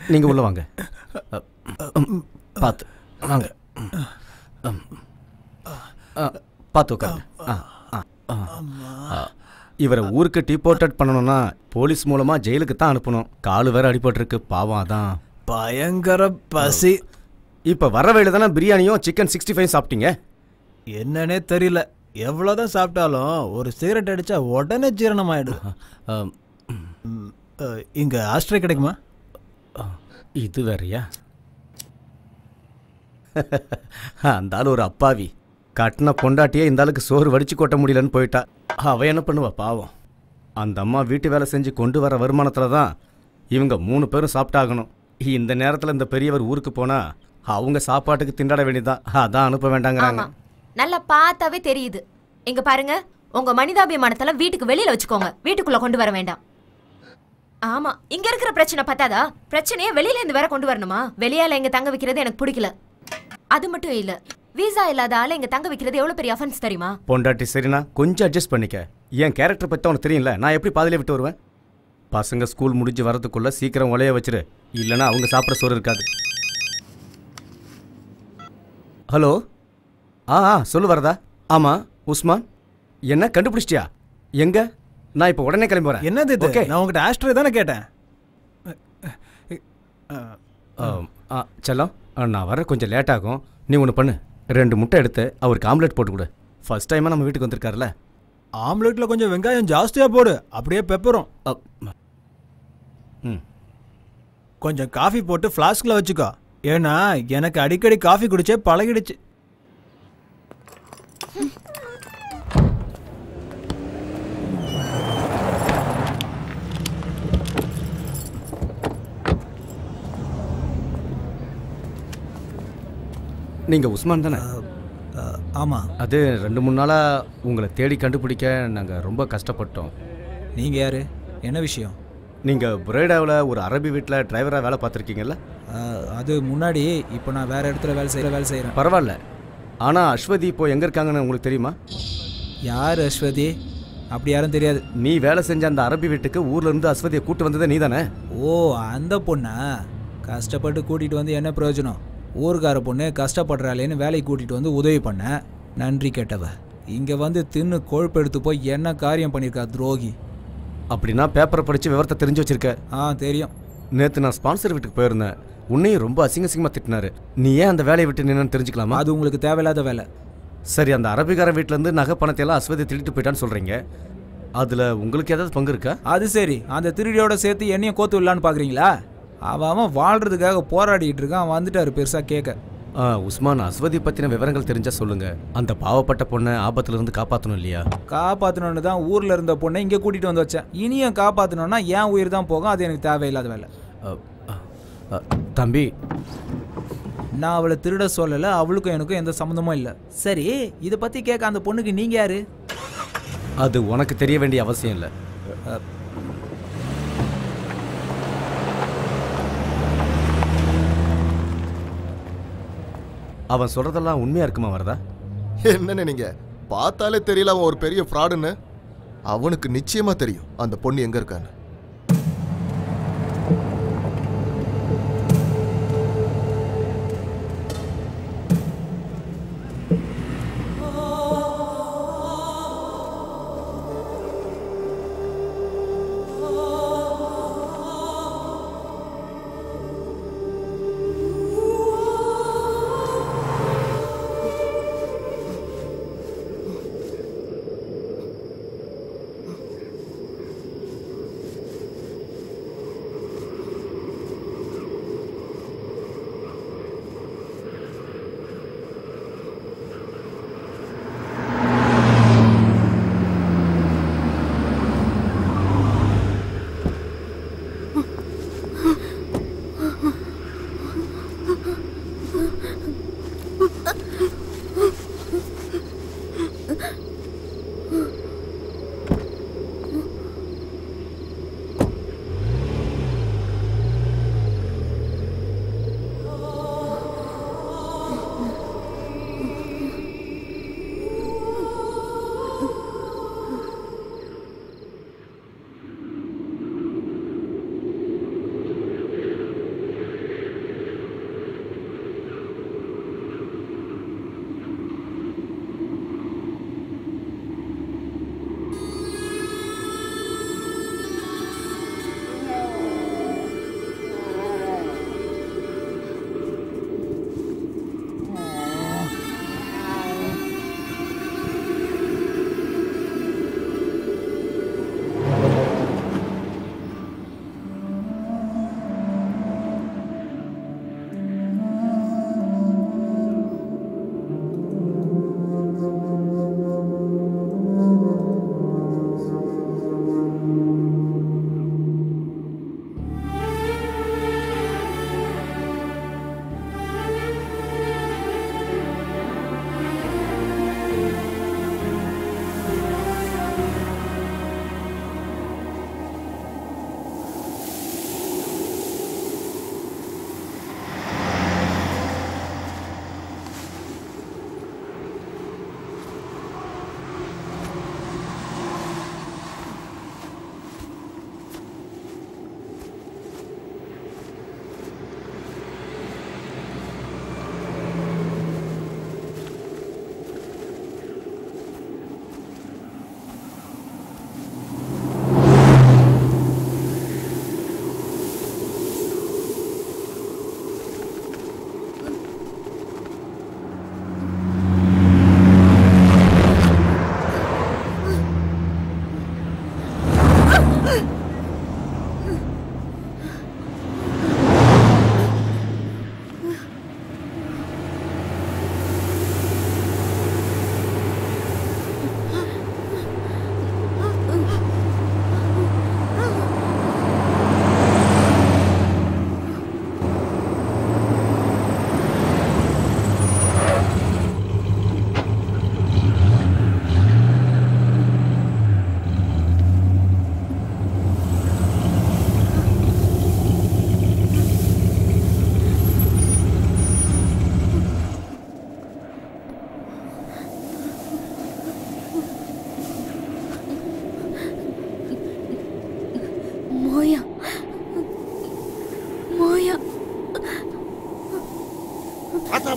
நீங்கள் உள்ள வாங்க. பார்த்து வாங்க. பார்த்து. ஆ. இவரை ஊருக்கு டிபோர்ட்டட் பண்ணணும்னா போலீஸ் மூலமா ஜெயிலுக்கு தான் அனுப்பணும். காலு வேற அடிபட்டிருக்கு. பாவம் அதான். பயங்கர பசி. இப்போ வர வேலை தானே பிரியாணியும் சிக்கன் சிக்ஸ்டி ஃபைவ் சாப்பிட்டீங்க? என்னன்னே தெரியல. எவ்வளோதான் சாப்பிட்டாலும் ஒரு சிகரெட் அடிச்சா உடனே ஜீரணம் ஆயிடும் ம், அ, இங்க ஆஸ்ட்ரே கிடைக்குமா? இது வேறயா? அந்த ஆள் ஒரு அப்பாவி. கட்டின பொண்டாட்டியே இந்த ஆளுக்கு சோறு வடிச்சு கொட்ட முடியலன்னு போயிட்டா. அவ என்ன பண்ணுவா பாவம். அந்த அம்மா வீட்டு வேலை செஞ்சு கொண்டு வர வருமானத்தில் தான் இவங்க மூணு பேரும் சாப்பிட்டாகணும். இந்த நேரத்தில் இந்த பெரியவர் ஊருக்கு போனா அவங்க சாப்பாட்டுக்கு திண்டாட வேண்டியதுதான். அதான் அனுப்ப வேண்டாங்கிறாங்க. நல்லா பார்த்தாவே தெரியுது. இங்க பாருங்க உங்க மனிதாபிமானத்தெல்லாம் வீட்டுக்கு வெளியில வச்சுக்கோங்க. வீட்டுக்குள்ள கொண்டு வர வேண்டாம். ஆமா இங்க இருக்கிற பிரச்சனை பத்தாதா? பிரச்சனையே வெளியில இருந்து வேற கொண்டு வரணுமா? வெளியால இங்க தங்க வைக்கிறது எனக்கு பிடிக்கல. அது மட்டும் இல்ல வீசா இல்லாத ஆளை இங்க தங்க வைக்கிறது எவ்வளவு பெரிய அஃபென்ஸ் தெரியுமா? பொண்டாட்டி சரினா கொஞ்சம் அட்ஜஸ்ட் பண்ணிக்க. என் கேரக்டர் பற்றி உனக்கு தெரியல நான் எப்படி பாதியிலே விட்டு வருவேன்? பசங்க ஸ்கூல் முடிஞ்சு வரதுக்குள்ள சீக்கிரம் உலைய வச்சிரு. இல்லைன்னா அவங்க சாப்பிட்ற சோறு இருக்காது. ஹலோ? ஆ ஆ சொல்லு வரதா. ஆமா உஸ்மான். என்ன கண்டுபிடிச்சிட்டியா? எங்க? நான் இப்போ உடனே கிளம்பி வரேன். என்னது இது? ஓகே. நான் உங்ககிட்ட ஆஸ்ட்ரே தானே கேட்டேன். செல்லம் நான் வர கொஞ்சம் லேட் ஆகும். நீ ஒன்று பண்ணு. ரெண்டு முட்டை எடுத்து அவருக்கு ஆம்லெட் போட்டு கொடு. ஃபர்ஸ்ட் டைமாக நம்ம வீட்டுக்கு வந்திருக்காருல்ல ஆம்லெட்ல கொஞ்சம் வெங்காயம் ஜாஸ்தியா போடு. அப்படியே பெப்பரும். ம். கொஞ்சம் காஃபி போட்டு ஃப்ளாஸ்கில் வச்சுக்கோ. ஏன்னா எனக்கு அடிக்கடி காஃபி குடிச்சே பழகிடுச்சு. நீங்கள் உஸ்மான் தானே? ஆமாம் அது ரெண்டு மூணு நாளாக உங்களை தேடி கண்டுபிடிக்க நாங்கள் ரொம்ப கஷ்டப்பட்டோம். நீங்கள் யாரு? என்ன விஷயம்? நீங்கள் புரேடாவில் ஒரு அரபி வீட்டில் டிரைவராக வேலை பார்த்துருக்கீங்கல்ல? அது முன்னாடி இப்போ நான் வேற இடத்துல வேலை செய்கிற வேலை செய்கிறேன் பரவாயில்ல. ஆனால் அஸ்வதி இப்போ எங்கே இருக்காங்கன்னு உங்களுக்கு தெரியுமா? யார் அஸ்வதி? அப்படி யாரும் தெரியாது. நீ வேலை செஞ்ச அந்த அரபி வீட்டுக்கு ஊர்ல இருந்து அஸ்வதியை கூட்டு வந்ததே நீ தானே ஓ அந்த பொண்ணா? கஷ்டப்பட்டு கூட்டிகிட்டு வந்து என்ன பிரயோஜனம்? ஊருக்கார பொண்ணு கஷ்டப்படுறாளேன்னு வேலைக்கு கூட்டிகிட்டு வந்து உதவி பண்ண. நன்றி கேட்டவ. இங்கே வந்து தின்னு கொழுப்பு எடுத்து போய் என்ன காரியம் பண்ணியிருக்கா துரோகி? அப்படின்னா பேப்பரை படித்து விவரத்தை தெரிஞ்சு வச்சிருக்க. ஆ தெரியும். நேற்று நான் ஸ்பான்சர் வீட்டுக்கு போயிருந்தேன். உன்னையும் ரொம்ப அசிங்க அசிங்கமாக திட்டினாரு. நீ ஏன் அந்த வேலையை விட்டு நின்னு தெரிஞ்சுக்கலாமா? அது உங்களுக்கு தேவையில்லாத வேலை. சரி அந்த அரபிக்கார வீட்டிலேருந்து நகை பணத்தை எல்லாம் அஸ்வதி திருடிட்டு போயிட்டான்னு சொல்கிறீங்க அதில் உங்களுக்கு ஏதாவது பங்கு இருக்கா? அது சரி. அந்த திருடியோட சேர்த்து என்னையும் கோத்து விடலான்னு பார்க்குறீங்களா அவன் அவன் வாழ்றதுக்காக போராடிட்டு இருக்கான் வந்துட்டாரு பெருசாக கேட்க. உஸ்மான் அஸ்வதி பற்றின விவரங்கள் தெரிஞ்சா சொல்லுங்க. அந்த பாவப்பட்ட பொண்ணை ஆபத்துல இருந்து காப்பாற்றணும் இல்லையா? காப்பாற்றணுன்னு தான் ஊரில் இருந்த பொண்ணை இங்கே கூட்டிகிட்டு வந்து வச்சேன். இனியும் காப்பாற்றணுன்னா என் உயிர் தான் போகும் அது எனக்கு தேவையில்லாத வேலை. தம்பி. நான் அவளை திருட சொல்லலை அவளுக்கும் எனக்கும் எந்த சம்மந்தமும் இல்லை. சரி இதை பற்றி கேட்க அந்த பொண்ணுக்கு நீங்கள் யாரு? அது உனக்கு தெரிய வேண்டிய அவசியம் இல்லை. அவன் சொல்றதெல்லாம் உண்மையா இருக்குமா வரதா? என்னன்னு நீங்க பார்த்தாலே தெரியல அவன் ஒரு பெரிய ஃப்ராடுன்னு அவனுக்கு நிச்சயமா தெரியும் அந்த பொண்ணு எங்க இருக்கான்னு.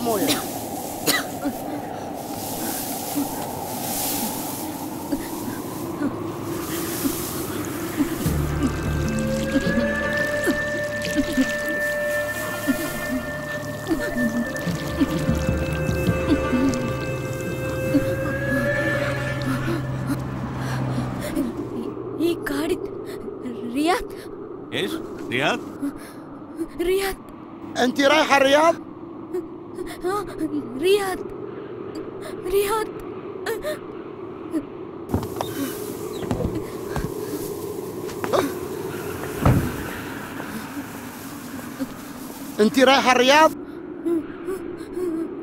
مويه إيش؟ رياض؟ رياض أنت رايحة الرياض؟ انت رايحه الرياض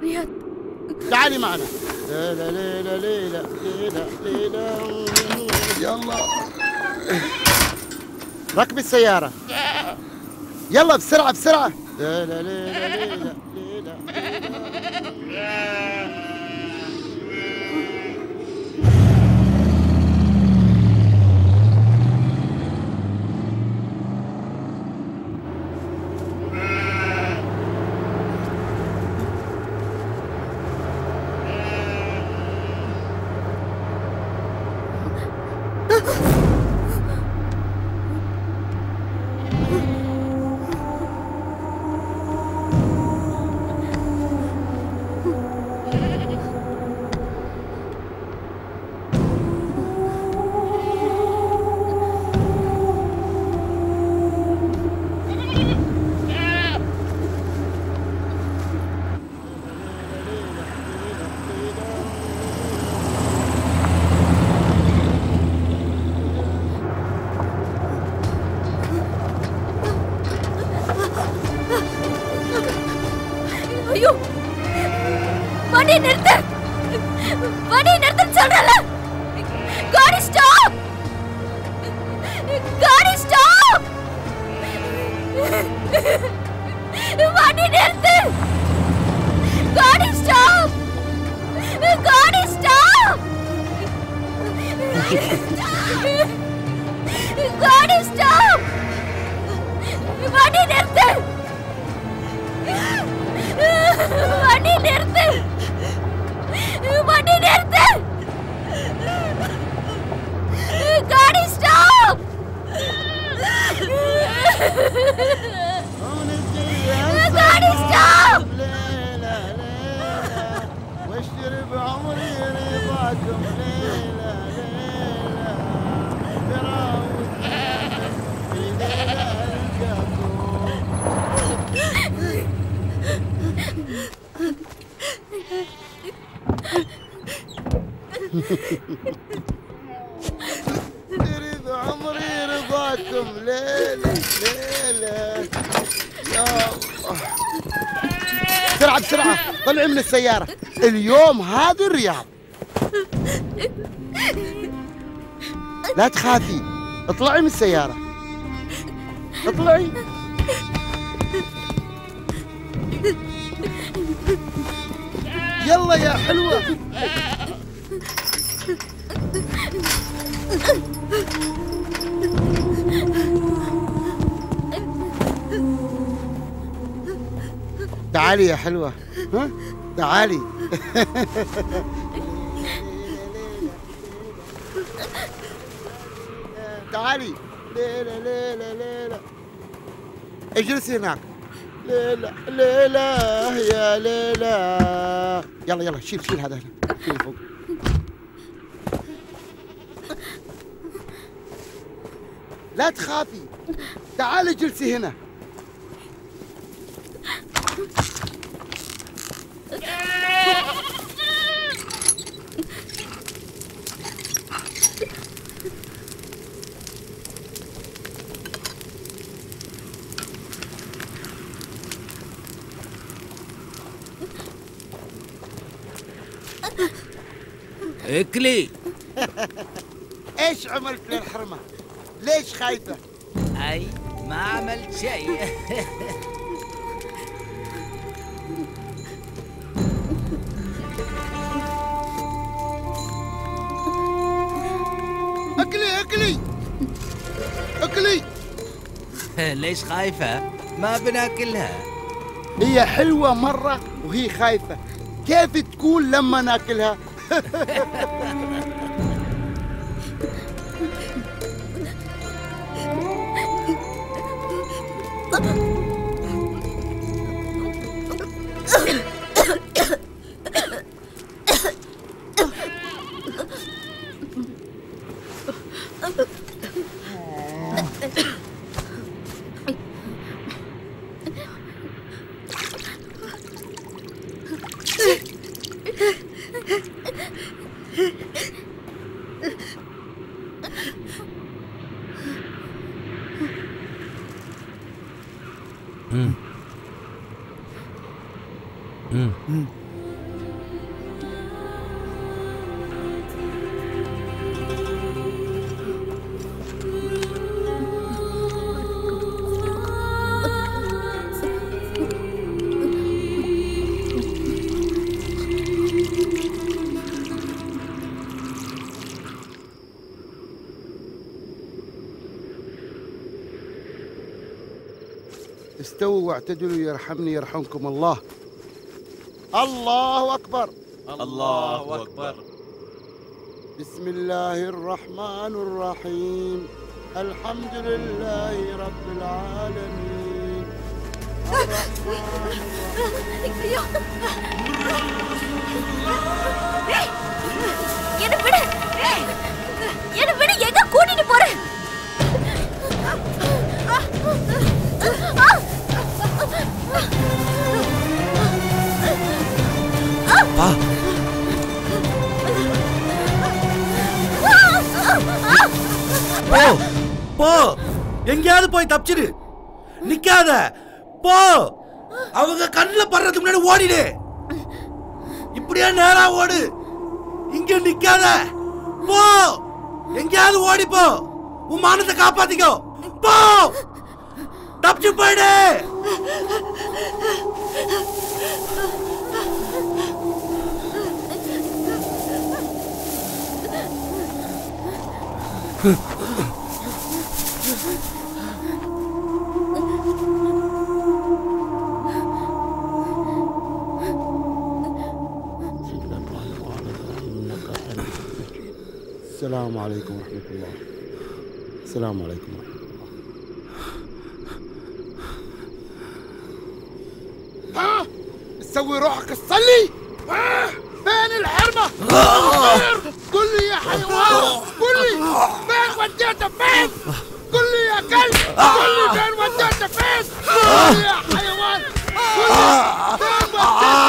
رياض تعالي معنا ليلى ليلى ليلى ليلى ليلى يلا ركبي السيارة يلا بسرعة بسرعة ليلى ليلى طلعي من السيارة. اليوم هذا الرياض. لا تخافي. اطلعي من السيارة. اطلعي. يلا يا حلوة. تعالي يا حلوة. تعالي تعالي ليلى ليلى ليلى اجلسي هناك. ليلى ليلى يا ليلى يلا يلا شيل شيل هذا هنا. شيل فوق. لا تخافي. تعالي اجلسي هنا. اكلي [LAUGHS] إيش عملت للحرمة؟ ليش خايفة؟ أي ما عملت شيء. [LAUGHS] أكلي أكلي! أكلي! [LAUGHS] ليش خايفة؟ ما بناكلها. هي حلوة مرة وهي خايفة. كيف تكون لما ناكلها؟ استووا واعتدلوا يرحمني يرحمكم الله الله أكبر الله أكبر بسم الله الرحمن الرحيم الحمد لله رب العالمين என்ன விடு என்ன விடு எங்க கூட்டிட்டு போற போ. போ. எங்கேயாவது போய் தப்பிச்சிரு நிக்காத. போ. அவங்க கண்ணுல படுறதுக்கு முன்னாடி ஓடிடு. இப்படியே நேரா ஓடு. இங்க நிக்காத. போ. எங்கேயாவது ஓடி போ. உன் மானத்தை காப்பாத்திக்கோ. போ. தப்பிச்சு போயிடு. [LAUGHS] السلام عليكم ورحمة الله. السلام عليكم ورحمة الله. ها؟ تسوي روحك تصلي؟ فين الحرمة؟ قل لي يا حيوان. قل لي فين وديته فين؟ قل لي يا كلب. قل لي فين وديته فين؟ قل لي يا حيوان. قل لي فين وديته فين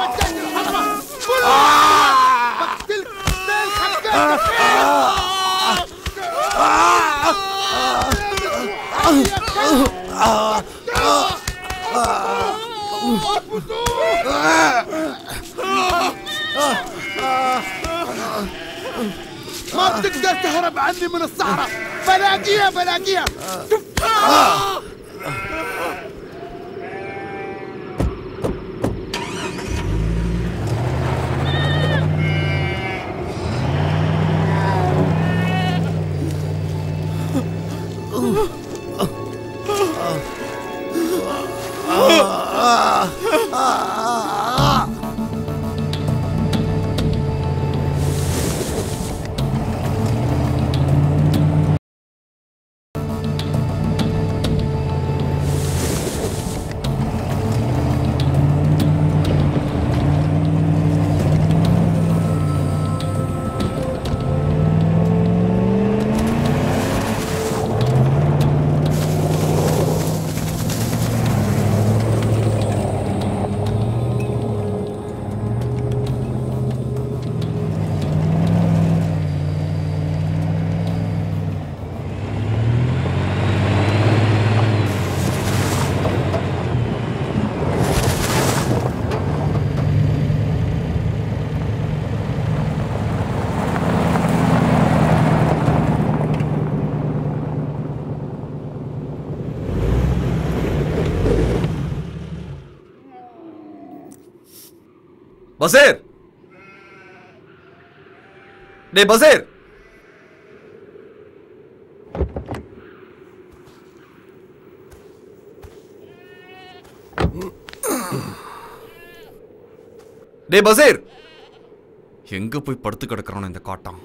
وديته الحرمة قل لي بقتلك فين خبيته ما بتقدر تهرب عني من الصحراء. بلاقيها بلاقيها. Ah! ah. பசேர். டே பசேர். டே பசேர். எங்க போய் படுத்து கிடக்குறானோ இந்த காட்டான்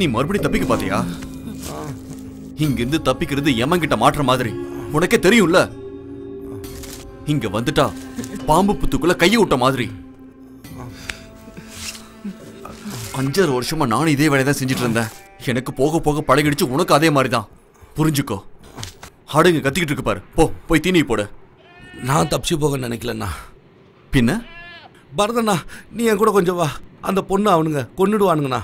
நீ மறுபடியும் தப்பிக்க பாத்தியா? இங்கிருந்து தப்பிக்கிறது எமன்கிட்ட மாற்ற மாதிரி. உனக்கே தெரியும்ல? இங்க வந்துட்டா பாம்பு புத்துக்குள்ள கையை விட்ட மாதிரி. அஞ்சாறு வருஷமா நானும் இதே வேலையை தான் செஞ்சுட்டு இருந்தேன். எனக்கு போக போக பழகிடுச்சு உனக்கு அதே மாதிரி தான் புரிஞ்சுக்கோ. ஆடுங்க கத்திக்கிட்டு இருக்கு பாரு. போ போய் தீனி போடு. நான் தப்பிச்சு போக நினைக்கலண்ணா. பின்ன? பரதண்ணா நீ என் கூட கொஞ்சம் வா. அந்த பொண்ணு அவனுங்க கொன்னுடுவானுங்கண்ணா.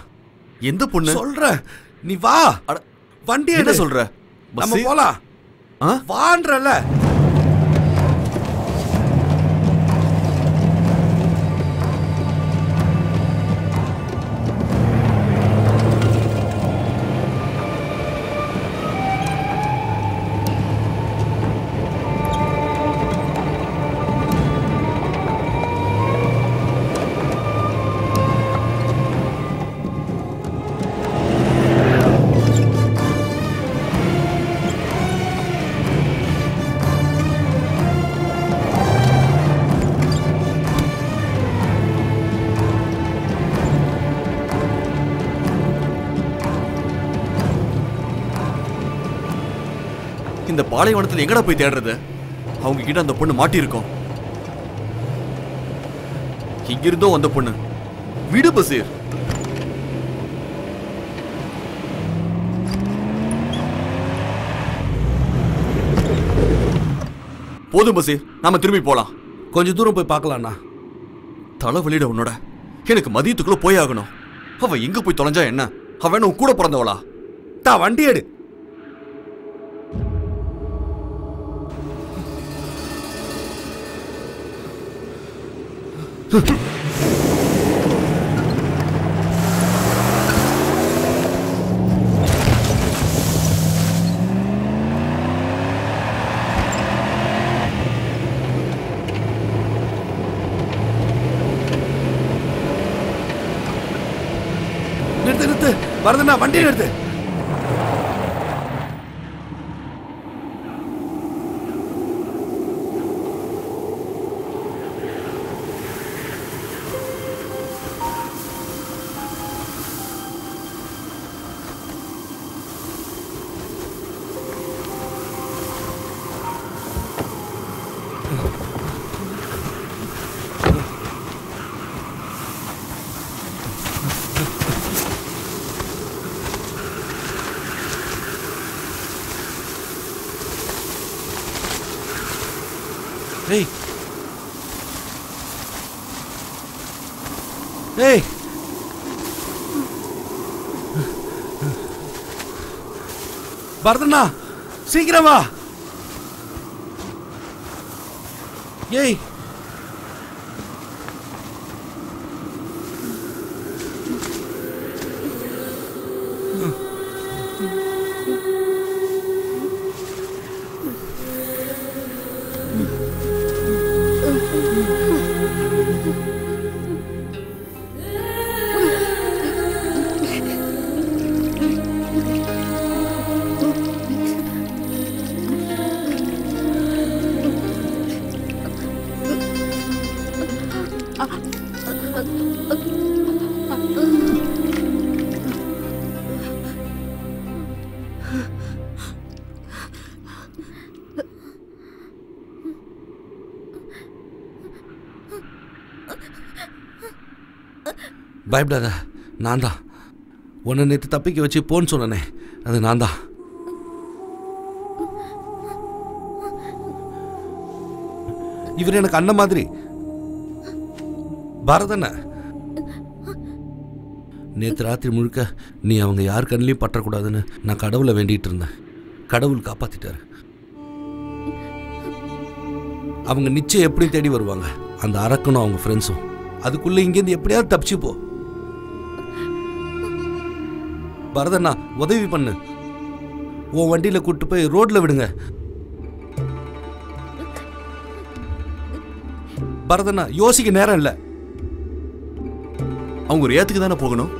எந்த பொண்ணு சொல்றேன் நீ வா வண்டி என்ன. சொல்ற? நம்ம? போலாம் வான்றல பாலைவனத்துல எங்கடா போய் தேடுறது? அவங்க கிட்ட அந்த பொண்ணு மாட்டியிருக்கோம். இங்கிருந்தோ வந்த பொண்ணு. விடு பசீர். போதும் பசீர் நாம திரும்பி போலாம். கொஞ்சம் தூரம் போய் பார்க்கலாம்ண்ணா. தலைவலிட உன்னோட. எனக்கு மதியத்துக்குள்ள போய் ஆகணும். அவ எங்க போய் தொலைஞ்சா என்ன? அவன் உன் கூட பிறந்தவளா? தா வண்டி எடு. நிறுத்து நிறுத்து. பரதண்ணா வண்டி நிறுத்து ஏய் ஏய் பரதண்ணா சீக்கிரம் வா ஏய் பயப்படாத. நான் தான் உன்னை நேற்று தப்பிக்க வச்சு போன்னு சொன்னனே. அது நான் தான் இவர் எனக்கு அண்ணன் மாதிரி. பரதண்ண நேற்று ராத்திரி முழுக்க நீ அவங்க யார் கண்ணிலையும் பற்றக்கூடாதுன்னு நான் கடவுளை வேண்டிகிட்டு இருந்தேன். கடவுள் காப்பாத்திட்டாரு. அவங்க நிச்சயம் எப்படி தேடி வருவாங்க. அந்த அரக்கனும் அவங்க ஃப்ரெண்ட்ஸும் அதுக்குள்ளே இங்கேருந்து எப்படியாவது தப்பிச்சுப்போ. பரதண்ணா உதவி பண்ணு. உன் வண்டியில் கூட்டு போய் ரோட்ல விடுங்க. பரதண்ணா யோசிக்க நேரம் இல்லை. அவங்க ஒரு ஏத்துக்கு தானே போகணும்?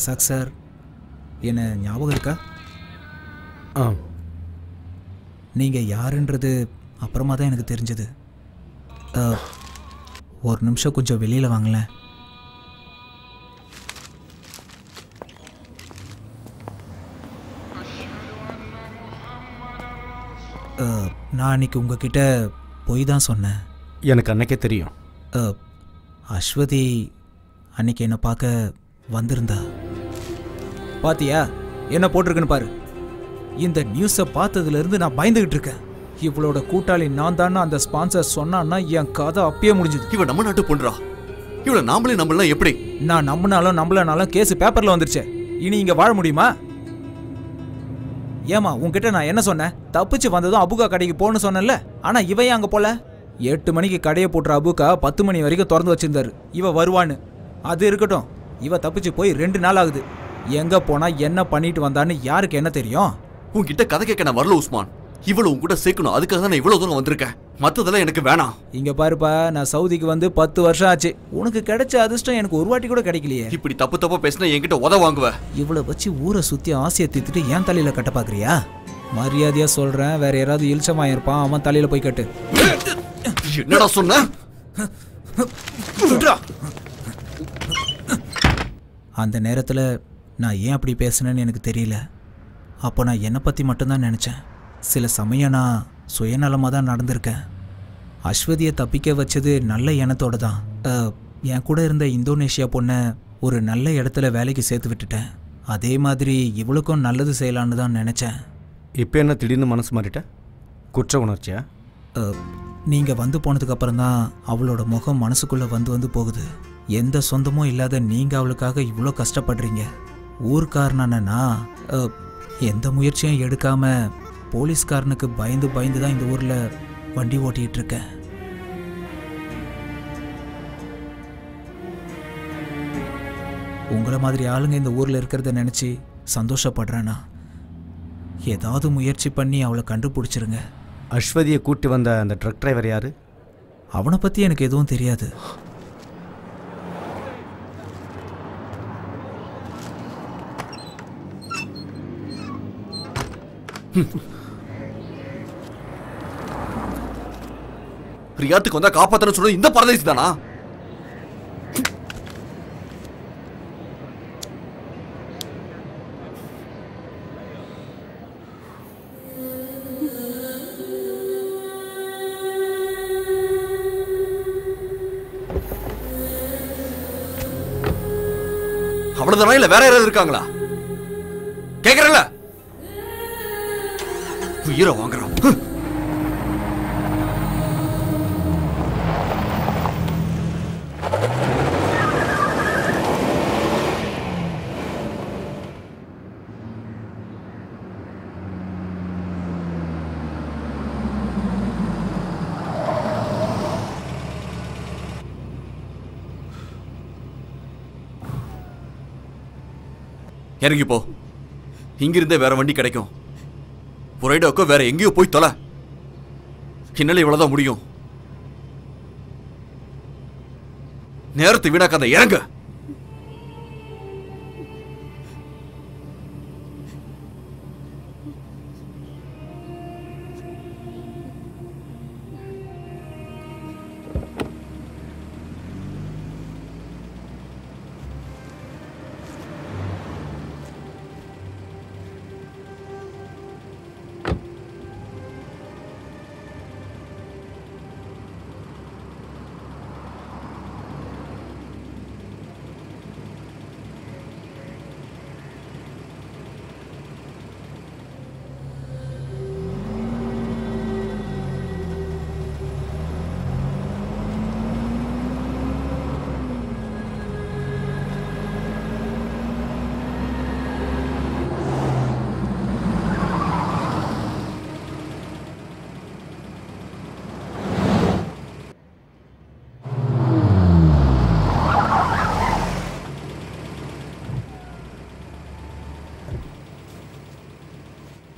ரசாக் சார் என்ன ஞாபகம் இருக்கா? ஆ நீங்கள் யாருன்றது அப்புறமா தான் எனக்கு தெரிஞ்சது. ஒரு நிமிஷம் கொஞ்சம் வெளியில் வாங்களேன். நான் அன்னைக்கு உங்ககிட்ட பொய் தான் சொன்னேன். எனக்கு அன்னைக்கே தெரியும். அஸ்வதி அன்னைக்கு என்னை பார்க்க வந்திருந்தா. பாத்தியா? என்ன போட்டிருக்குன்னு பாரு. இந்த நியூஸை பார்த்ததுலேருந்து நான் பயந்துகிட்டு இருக்கேன். இவளோட கூட்டாளி நான் தானே அந்த ஸ்பான்சர் சொன்னான்னா என் கதை அப்பயே முடிஞ்சுது. இவ நம்ம நாட்டு பொண்ணுடா இவளை நாமளே நம்மளாம் எப்படி? நான் நம்பினாலும் நம்பலனாலும் கேஸ் பேப்பர்ல வந்துருச்சே. இனி இங்க வாழ முடியுமா? ஏமா உன்கிட்ட நான் என்ன சொன்னேன்? தப்பிச்சு வந்ததும் அபுகா கடைக்கு போன்னு சொன்னேன்ல. ஆனா இவ ஏன் அங்க போல? எட்டு மணிக்கு கடையை போட்டுற அபுகா பத்து மணி வரைக்கும் திறந்து வச்சிருந்தாரு. இவ வருவான்னு. அது இருக்கட்டும். இவ தப்பிச்சு போய் ரெண்டு நாள் ஆகுது. எங்க போனா என்ன பண்ணிட்டு வந்தான்னு யாருக்கு என்ன தெரியும்? உன்கிட்ட கதை கேட்க நான் வரல உஸ்மான். இவ்வளவு உன் கூட சேர்க்கணும் அதுக்காக தான் நான் இவ்வளவு தூரம் வந்திருக்கேன். மத்ததெல்லாம் எனக்கு வேணாம். இங்க பாருப்பா நான் சவுதிக்கு வந்து பத்து வருஷம் ஆச்சு. உனக்கு கிடைச்ச அதிர்ஷ்டம் எனக்கு ஒரு வாட்டி கூட கிடைக்கலையே. இப்படி தப்பு தப்பா பேசினா என்கிட்ட உத வாங்குவ. இவ்வளவு வச்சு ஊரை சுத்தி ஆசையை தீர்த்துட்டு ஏன் தலையில கட்ட பாக்குறியா? மரியாதையா சொல்றேன் வேற யாராவது இல்சமா இருப்பான் அவன் தலையில போய் கட்டு. என்னடா சொன்ன? அந்த நேரத்துல நான் ஏன் அப்படி பேசுனேன்னு எனக்கு தெரியல. அப்போ நான் என்னை பத்தி மட்டும்தான் நினைச்சேன். சில சமயம் நான் சுயநலமாக தான் நடந்திருக்கேன். அஸ்வதியை தப்பிக்க வச்சது நல்ல எண்ணத்தோட தான். என் கூட இருந்த இந்தோனேஷியா பொண்ணை ஒரு நல்ல இடத்துல வேலைக்கு சேர்த்து விட்டுட்டேன். அதே மாதிரி இவளுக்கும் நல்லது செய்யலான்னு தான் நினச்சேன். இப்போ என்ன திடீர்னு மனசு மாறிட்ட? குற்ற உணர்ச்சியா? நீங்கள் வந்து போனதுக்கப்புறம் தான் அவளோட முகம் மனசுக்குள்ளே வந்து வந்து போகுது. எந்த சொந்தமும் இல்லாத நீங்கள் அவளுக்காக இவ்வளோ கஷ்டப்படுறீங்க. ஊர்க்காரனான எந்த முயற்சியும் எடுக்காம போலீஸ்காரனுக்கு பயந்து பயந்து தான் இந்த ஊரில் வண்டி ஓட்டிகிட்டு இருக்கேன். உங்களை மாதிரி ஆளுங்க இந்த ஊரில் இருக்கிறத நினச்சி சந்தோஷப்படுறேனா? ஏதாவது முயற்சி பண்ணி அவளை கண்டுபிடிச்சிருங்க. அஸ்வதியை கூட்டி வந்த அந்த ட்ரக் டிரைவர் யாரு? அவனை பற்றி எனக்கு எதுவும் தெரியாது. [LAUGHS] ரியாத்துக்கு வந்தா காப்பாத்தணும் சொல்றது இந்த பரதேசி தானா? அவ்வளவுதானா? இல்ல வேற யாராவது இருக்காங்களா? கேக்குறேன்ல? உயிரை வாங்குறான் இறங்கி போ. இங்கிருந்தே வேற வண்டி கிடைக்கும். புரைடோக்கோ வேற எங்கேயோ போய் தொலை. என்னால இவ்வளவுதான் முடியும். நேரத்தை வீணாக்காத இறங்க.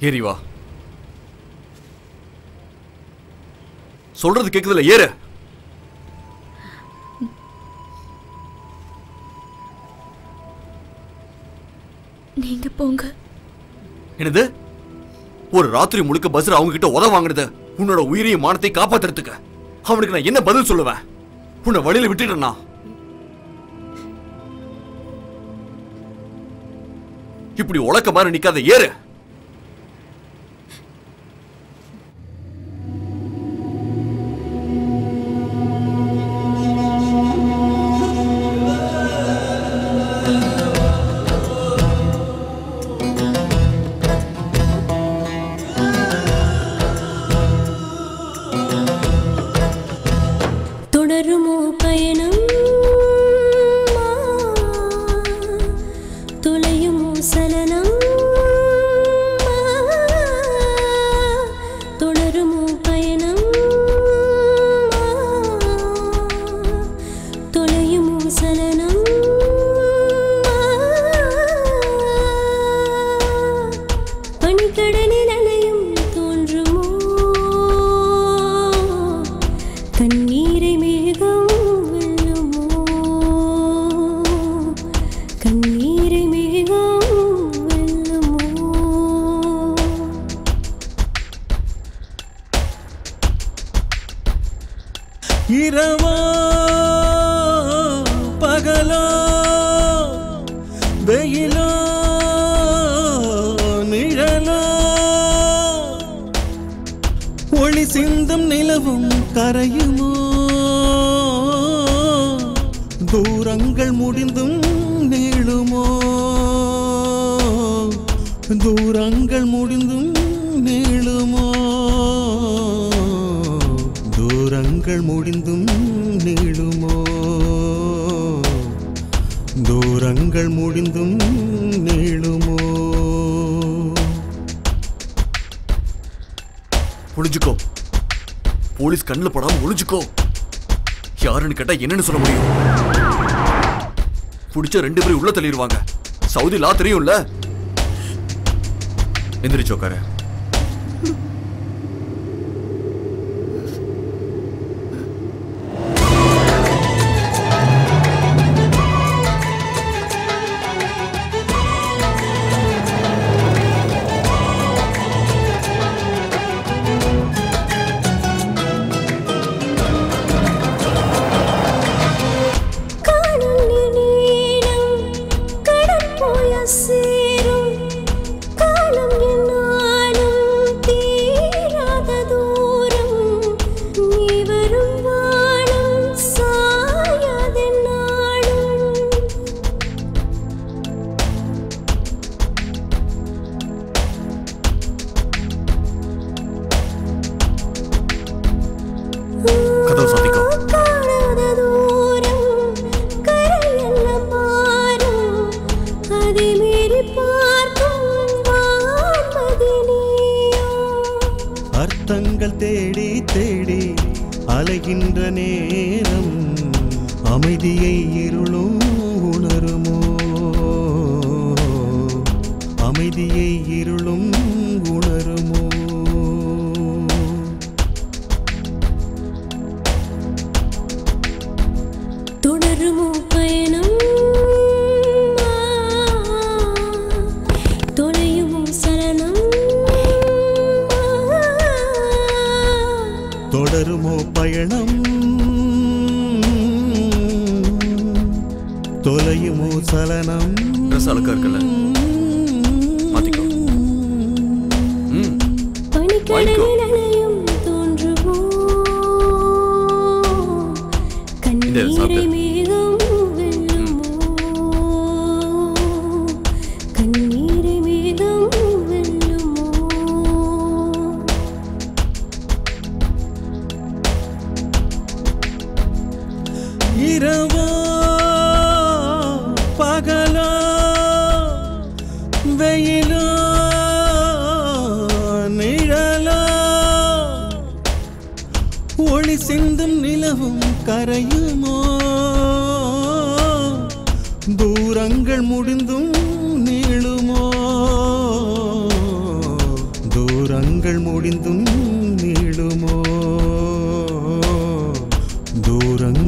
ஏறி வா. சொல்றது கேக்குதுல ஏறு. நீங்க போங்க. என்னது? ஒரு ராத்திரி முழுக்க பஸ்ல அவங்க கிட்ட உத வாங்கினது உன்னோட உயிரையும் மானத்தையும் காப்பாத்துறதுக்கு. அவனுக்கு நான் என்ன பதில் சொல்லுவேன்? உன்னை வழியில விட்டுட்டேனா இப்படி உலக்க மாதிரி நிக்காத ஏறு. என்னன்னு சொல்ல முடியும்? பிடிச்ச ரெண்டு பேரும் உள்ள தள்ளிடுவாங்க. சவுதி லா தெரியும்ல? எந்திரிச்சோக்காரன்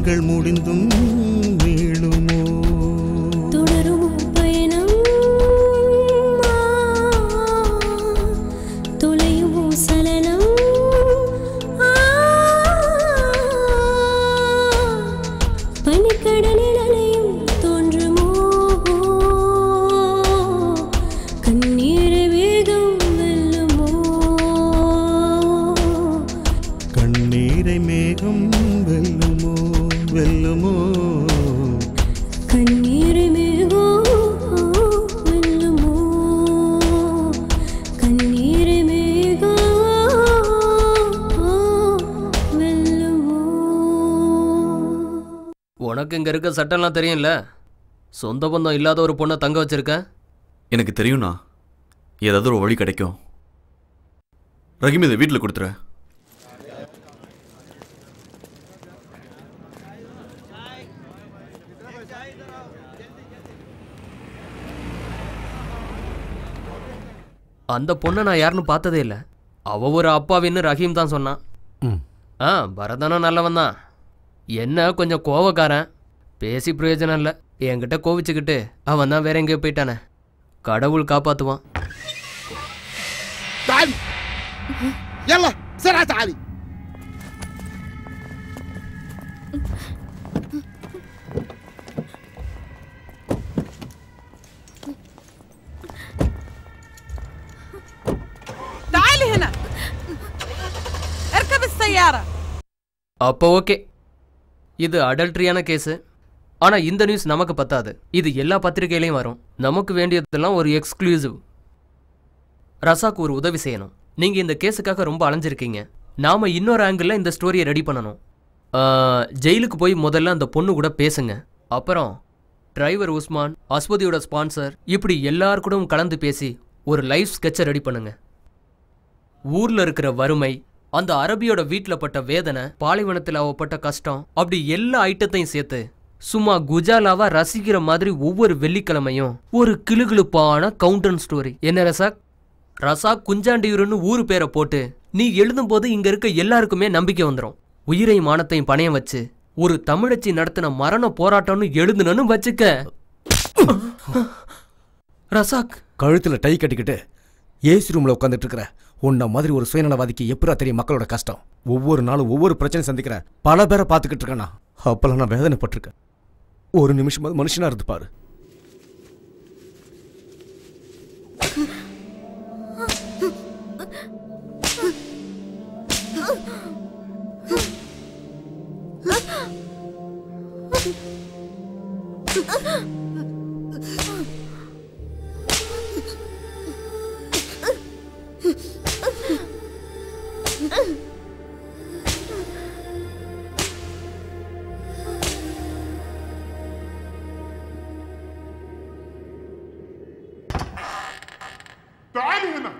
தூரங்கள் முடிந்தும் சட்டம்லாம் தெரியும்ல? சொந்த பந்தம் இல்லாத ஒரு பொண்ணை தங்க வச்சிருக்க? எனக்கு தெரியும்ண்ணா. ஏதாவது ஒரு வழி கிடைக்கும். ரஹீம் இதை வீட்டில் கொடுத்துரு. அந்த பொண்ணை நான் யாருன்னு பார்த்ததே இல்லை. அவ ஒரு அப்பாவின்னு ரஹீம் தான் சொன்னான். ஆ பரதனும் நல்லவன் தான் என்ன கொஞ்சம் கோவக்காரன். பேசி பிரயோஜனம் இல்லை என்கிட்ட கோவிச்சுக்கிட்டு அவன் தான் வேற எங்கேயோ போயிட்டானே கடவுள் காப்பாத்துவான் تعالي يلا بسرعة تعالي تعالي هنا اركب السيارة அப்போ ஓகே இது அடல்ட்ரியான கேஸு ஆனால் இந்த நியூஸ் நமக்கு பத்தாது. இது எல்லா பத்திரிகையிலையும் வரும். நமக்கு வேண்டியதெல்லாம் ஒரு எக்ஸ்க்ளூசிவ் ரசாக்கு ஒரு உதவி செய்யணும். நீங்கள் இந்த கேஸுக்காக ரொம்ப அலைஞ்சிருக்கீங்க. நாம் இன்னொரு ஆங்கிளில் இந்த ஸ்டோரியை ரெடி பண்ணணும். ஜெயிலுக்கு போய் முதல்ல அந்த பொண்ணு கூட பேசுங்க. அப்புறம் டிரைவர் உஸ்மான் அஸ்வதியோட ஸ்பான்சர் இப்படி எல்லார் கூடவும் கலந்து பேசி ஒரு லைஃப் ஸ்கெட்சை ரெடி பண்ணுங்க. ஊர்ல இருக்கிற வறுமை அந்த அரபியோட வீட்டில் பட்ட வேதனை பாலைவனத்தில் அவப்பட்ட கஷ்டம் அப்படி எல்லா ஐட்டத்தையும் சேர்த்து சும்மா குஜாலாவா ரசிக்கிற மாதிரி ஒவ்வொரு வெள்ளிக்கிழமையும் ஒரு கிளுகிழுப்பான கவுண்டன் ஸ்டோரி. என்ன ரசாக் ரசாக் குஞ்சாண்டியூருன்னு ஊரு பேரை போட்டு நீ எழுதும்போது இங்க இருக்க எல்லாருக்குமே நம்பிக்கை வந்துடும் உயிரையும் மானத்தையும் பணையம் வச்சு ஒரு தமிழச்சி நடத்தின மரண போராட்டம்னு எழுதுனன்னு வச்சுக்க. ரசாக். கழுத்துல டை கட்டிக்கிட்டு ஏசி ரூம்ல உட்காந்துட்டு இருக்கிற உன்ன மாதிரி ஒரு சுயநலவாதிக்கு எப்படா தெரியும் மக்களோட கஷ்டம்? ஒவ்வொரு நாளும் ஒவ்வொரு பிரச்சனை சந்திக்கிற பல பேரை பார்த்துக்கிட்டு இருக்கேனா அப்பெல்லாம் நான் வேதனைப்பட்டிருக்கேன். ஒரு நிமிஷம் மனுஷனா இருந்து பாரு تعالي هنا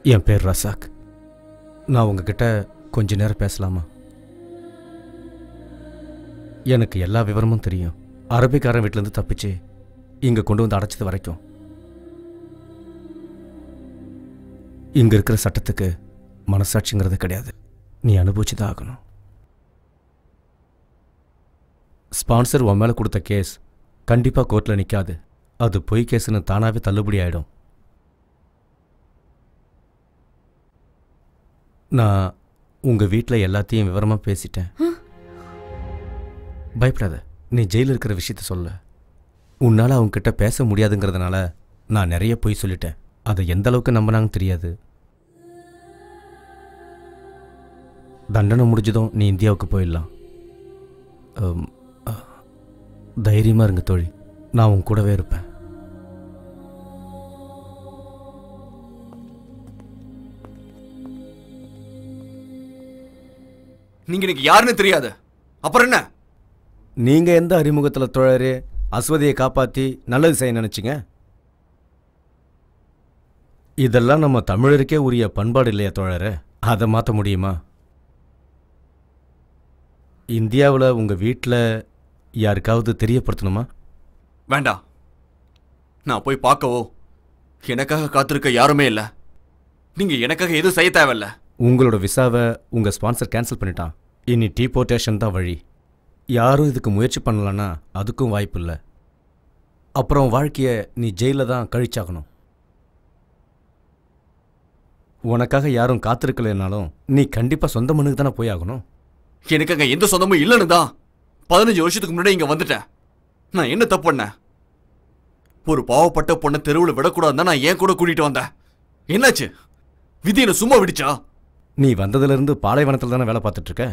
yang perasaan, na, orang kita kunci nyer lama. எனக்கு எல்லா விவரமும் தெரியும். அரபிக்காரன் வீட்டிலேருந்து தப்பிச்சு இங்கே கொண்டு வந்து அடைச்சது வரைக்கும். இங்கே இருக்கிற சட்டத்துக்கு மனசாட்சிங்கிறது கிடையாது. நீ அனுபவிச்சு தான் ஆகணும். ஸ்பான்சர் உன் மேலே கொடுத்த கேஸ் கண்டிப்பாக கோர்ட்டில் நிற்காது அது பொய் கேஸ்னு தானாகவே தள்ளுபடி ஆகிடும் நான் உங்கள் வீட்டில் எல்லாத்தையும் விவரமாக பேசிட்டேன். பயப்படாத. நீ ஜெயிலில் இருக்கிற விஷயத்த சொல்ல. உன்னால் அவங்கக்கிட்ட பேச முடியாதுங்கிறதுனால நான் நிறைய பொய் சொல்லிட்டேன். அதை எந்த அளவுக்கு நம்பினாங்கன்னு தெரியாது. தண்டனை முடிஞ்சதும் நீ இந்தியாவுக்கு போயிடலாம். தைரியமாக இருங்க தோழி. நான் உன் கூடவே இருப்பேன். நீங்க எனக்கு யாருன்னு தெரியாது. அப்புறம் என்ன? நீங்க எந்த அறிமுகத்தில் தோழரே அஸ்வதியை காப்பாத்தி நல்லது செய்ய நினைச்சீங்க? இதெல்லாம் நம்ம தமிழருக்கே உரிய பண்பாடு இல்லையா தோழரே? அதை மாற்ற முடியுமா? இந்தியாவில் உங்க வீட்டில் யாருக்காவது தெரியப்படுத்தணுமா? வேண்டாம் நான் போய் பார்க்கவோ எனக்காக காத்திருக்க யாருமே இல்லை. நீங்க எனக்காக எதுவும் செய்ய தேவையில்ல. உங்களோட விசாவை உங்கள் ஸ்பான்சர் கேன்சல் பண்ணிட்டான். இனி டீபோர்டேஷன் தான் வழி. யாரும் இதுக்கு முயற்சி பண்ணலன்னா அதுக்கும் வாய்ப்பு இல்லை அப்புறம் வாழ்க்கையை நீ ஜெயிலில் தான் கழிச்சாகணும். உனக்காக யாரும் காத்திருக்கலைனாலும் நீ கண்டிப்பாக சொந்த மண்ணுக்கு தானே போய் ஆகணும். எனக்கு அங்க எந்த சொந்தமும் இல்லைன்னு தான். பதினஞ்சு வருஷத்துக்கு முன்னாடி இங்க வந்துட்டேன். நான் என்ன தப்பு பண்ணேன்? ஒரு பாவப்பட்ட பொண்ணை தெருவில் விடக்கூடாதுன்னு நான் ஏன் கூட கூட்டிட்டு வந்தேன். என்னாச்சு? விதி என்ன சும்மா விடுச்சா? நீ வந்ததுலேருந்து பாலைவனத்தில் தானே வேலை பார்த்துட்டு இருக்க?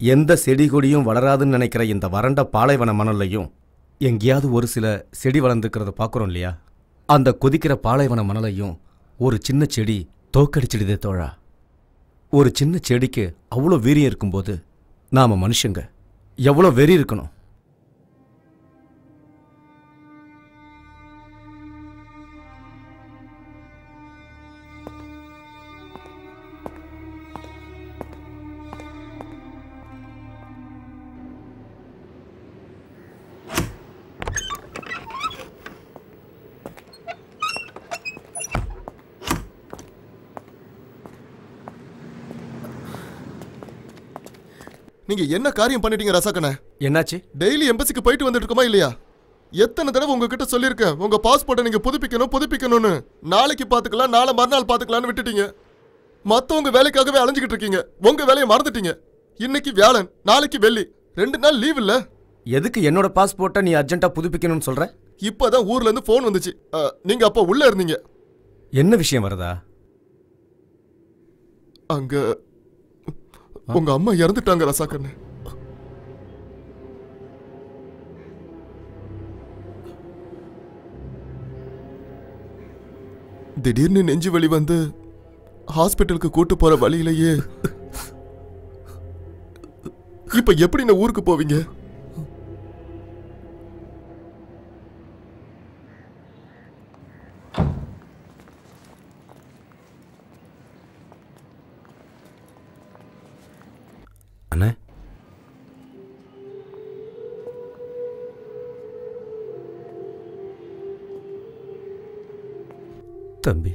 எந்த செடி கொடியும் வளராதுன்னு நினைக்கிற இந்த வறண்ட பாலைவன மணல்லையும் எங்கேயாவது ஒரு சில செடி வளர்ந்துக்கிறத பார்க்குறோம் இல்லையா? அந்த கொதிக்கிற பாலைவன மணலையும் ஒரு சின்ன செடி தோக்கடிச்சிடுதே தோழா. ஒரு சின்ன செடிக்கு அவ்வளோ வீரியம் இருக்கும்போது நாம மனுஷங்க எவ்வளோ வெறி இருக்கணும்? நீங்க என்ன காரியம் பண்ணிட்டீங்க ரசாக்கண்ணே? என்னாச்சு? டெய்லி எம்பசிக்கு போயிட்டு வந்துட்டு இருக்கோமா இல்லையா? எத்தனை தடவை உங்ககிட்ட சொல்லியிருக்கேன் உங்க பாஸ்போர்ட்டை நீங்க புதுப்பிக்கணும் புதுப்பிக்கணும்னு. நாளைக்கு பாத்துக்கலாம் நாளை மறுநாள் பாத்துக்கலாம்னு விட்டுட்டீங்க. மத்தவங்க வேலைக்காகவே அலைஞ்சுக்கிட்டு இருக்கீங்க. உங்க வேலையை மறந்துட்டீங்க. இன்னைக்கு வியாழன் நாளைக்கு வெள்ளி. ரெண்டு நாள் லீவ் இல்ல? எதுக்கு என்னோட பாஸ்போர்ட்டை நீ அர்ஜென்ட்டாக புதுப்பிக்கணும்னு சொல்ற? இப்பதான் ஊர்ல இருந்து போன் வந்துச்சு. நீங்க அப்ப உள்ள இருந்தீங்க. என்ன விஷயம் வருதா? அங்க உங்க அம்மா இறந்துட்டாங்க ரசாக்கண்ணு திடீர்னு நெஞ்சு வலி வந்து ஹாஸ்பிட்டலுக்கு கூட்டு போற வழியிலேயே இப்ப எப்படி நான் ஊருக்கு போவீங்க? அண்ணே? தம்பி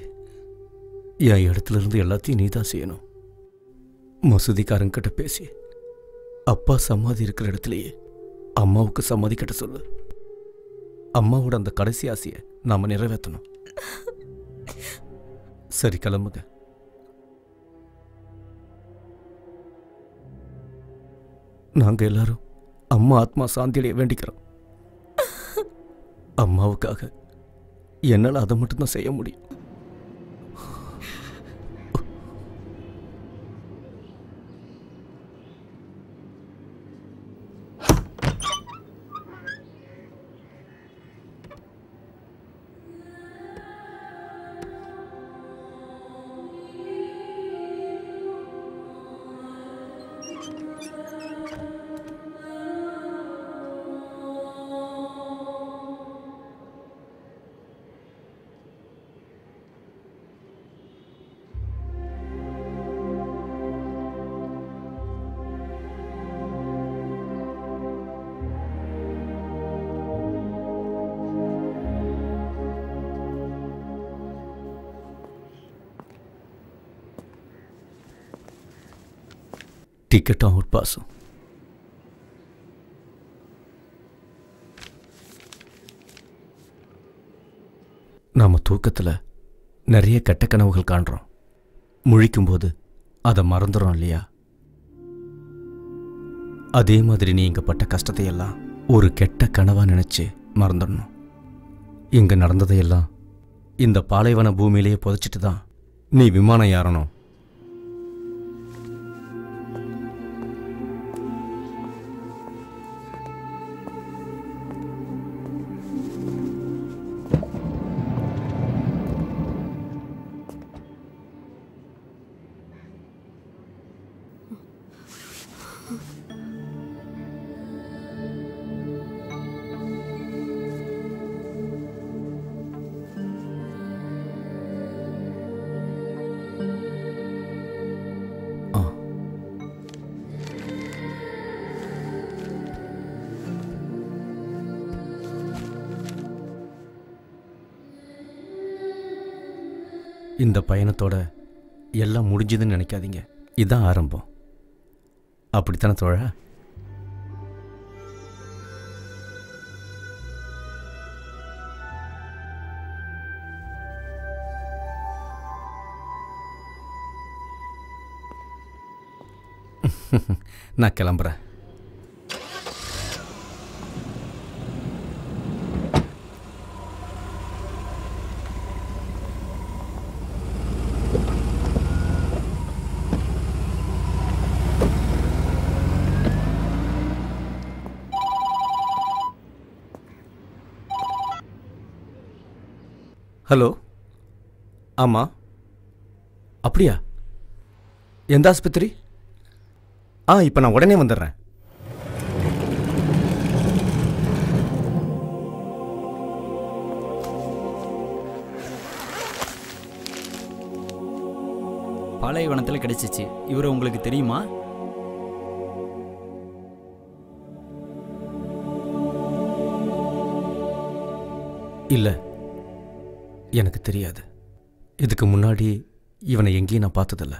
என் இடத்துல இருந்து எல்லாத்தையும் நீ தான் செய்யணும். மசூதிக்காரங்கிட்ட பேசி அப்பா சமாதி இருக்கிற இடத்துலயே அம்மாவுக்கு சமாதி கட்ட சொல்லு. அம்மாவோட அந்த கடைசி ஆசையை நாம நிறைவேற்றணும். சரி கிளம்புங்க. நாங்கள் எல்லாரும் அம்மா ஆத்மா சாந்தியடைய வேண்டிக்கிறோம். அம்மாவுக்காக என்னால் அதை மட்டும்தான் செய்ய முடியும். டிக்கெட்டும் அவுட் பாஸும் நாம் தூக்கத்தில் நிறைய கெட்ட கனவுகள் காண்றோம். முழிக்கும்போது அதை மறந்துடும் இல்லையா? அதே மாதிரி நீ இங்கே பட்ட கஷ்டத்தையெல்லாம் ஒரு கெட்ட கனவாக நினச்சி மறந்துடணும். இங்கே நடந்ததையெல்லாம் இந்த பாலைவன பூமியிலேயே புதைச்சிட்டு தான் நீ விமானம் ஏறணும். பயணத்தோட எல்லாம் முடிஞ்சுதுன்னு நினைக்காதீங்க. இதுதான் ஆரம்பம். அப்படித்தானே தோழா? [LAUGHS] நான் கிளம்புறேன் ஹலோ ஆமாம் அப்படியா? எந்த ஆஸ்பத்திரி? ஆ இப்போ நான் உடனே வந்துடுறேன் பாலைவனத்தில் கிடைச்சிச்சு. இவர் உங்களுக்கு தெரியுமா? இல்லை. எனக்கு தெரியாது. இதுக்கு முன்னாடி இவனை எங்கேயும் நான் பார்த்ததில்ல.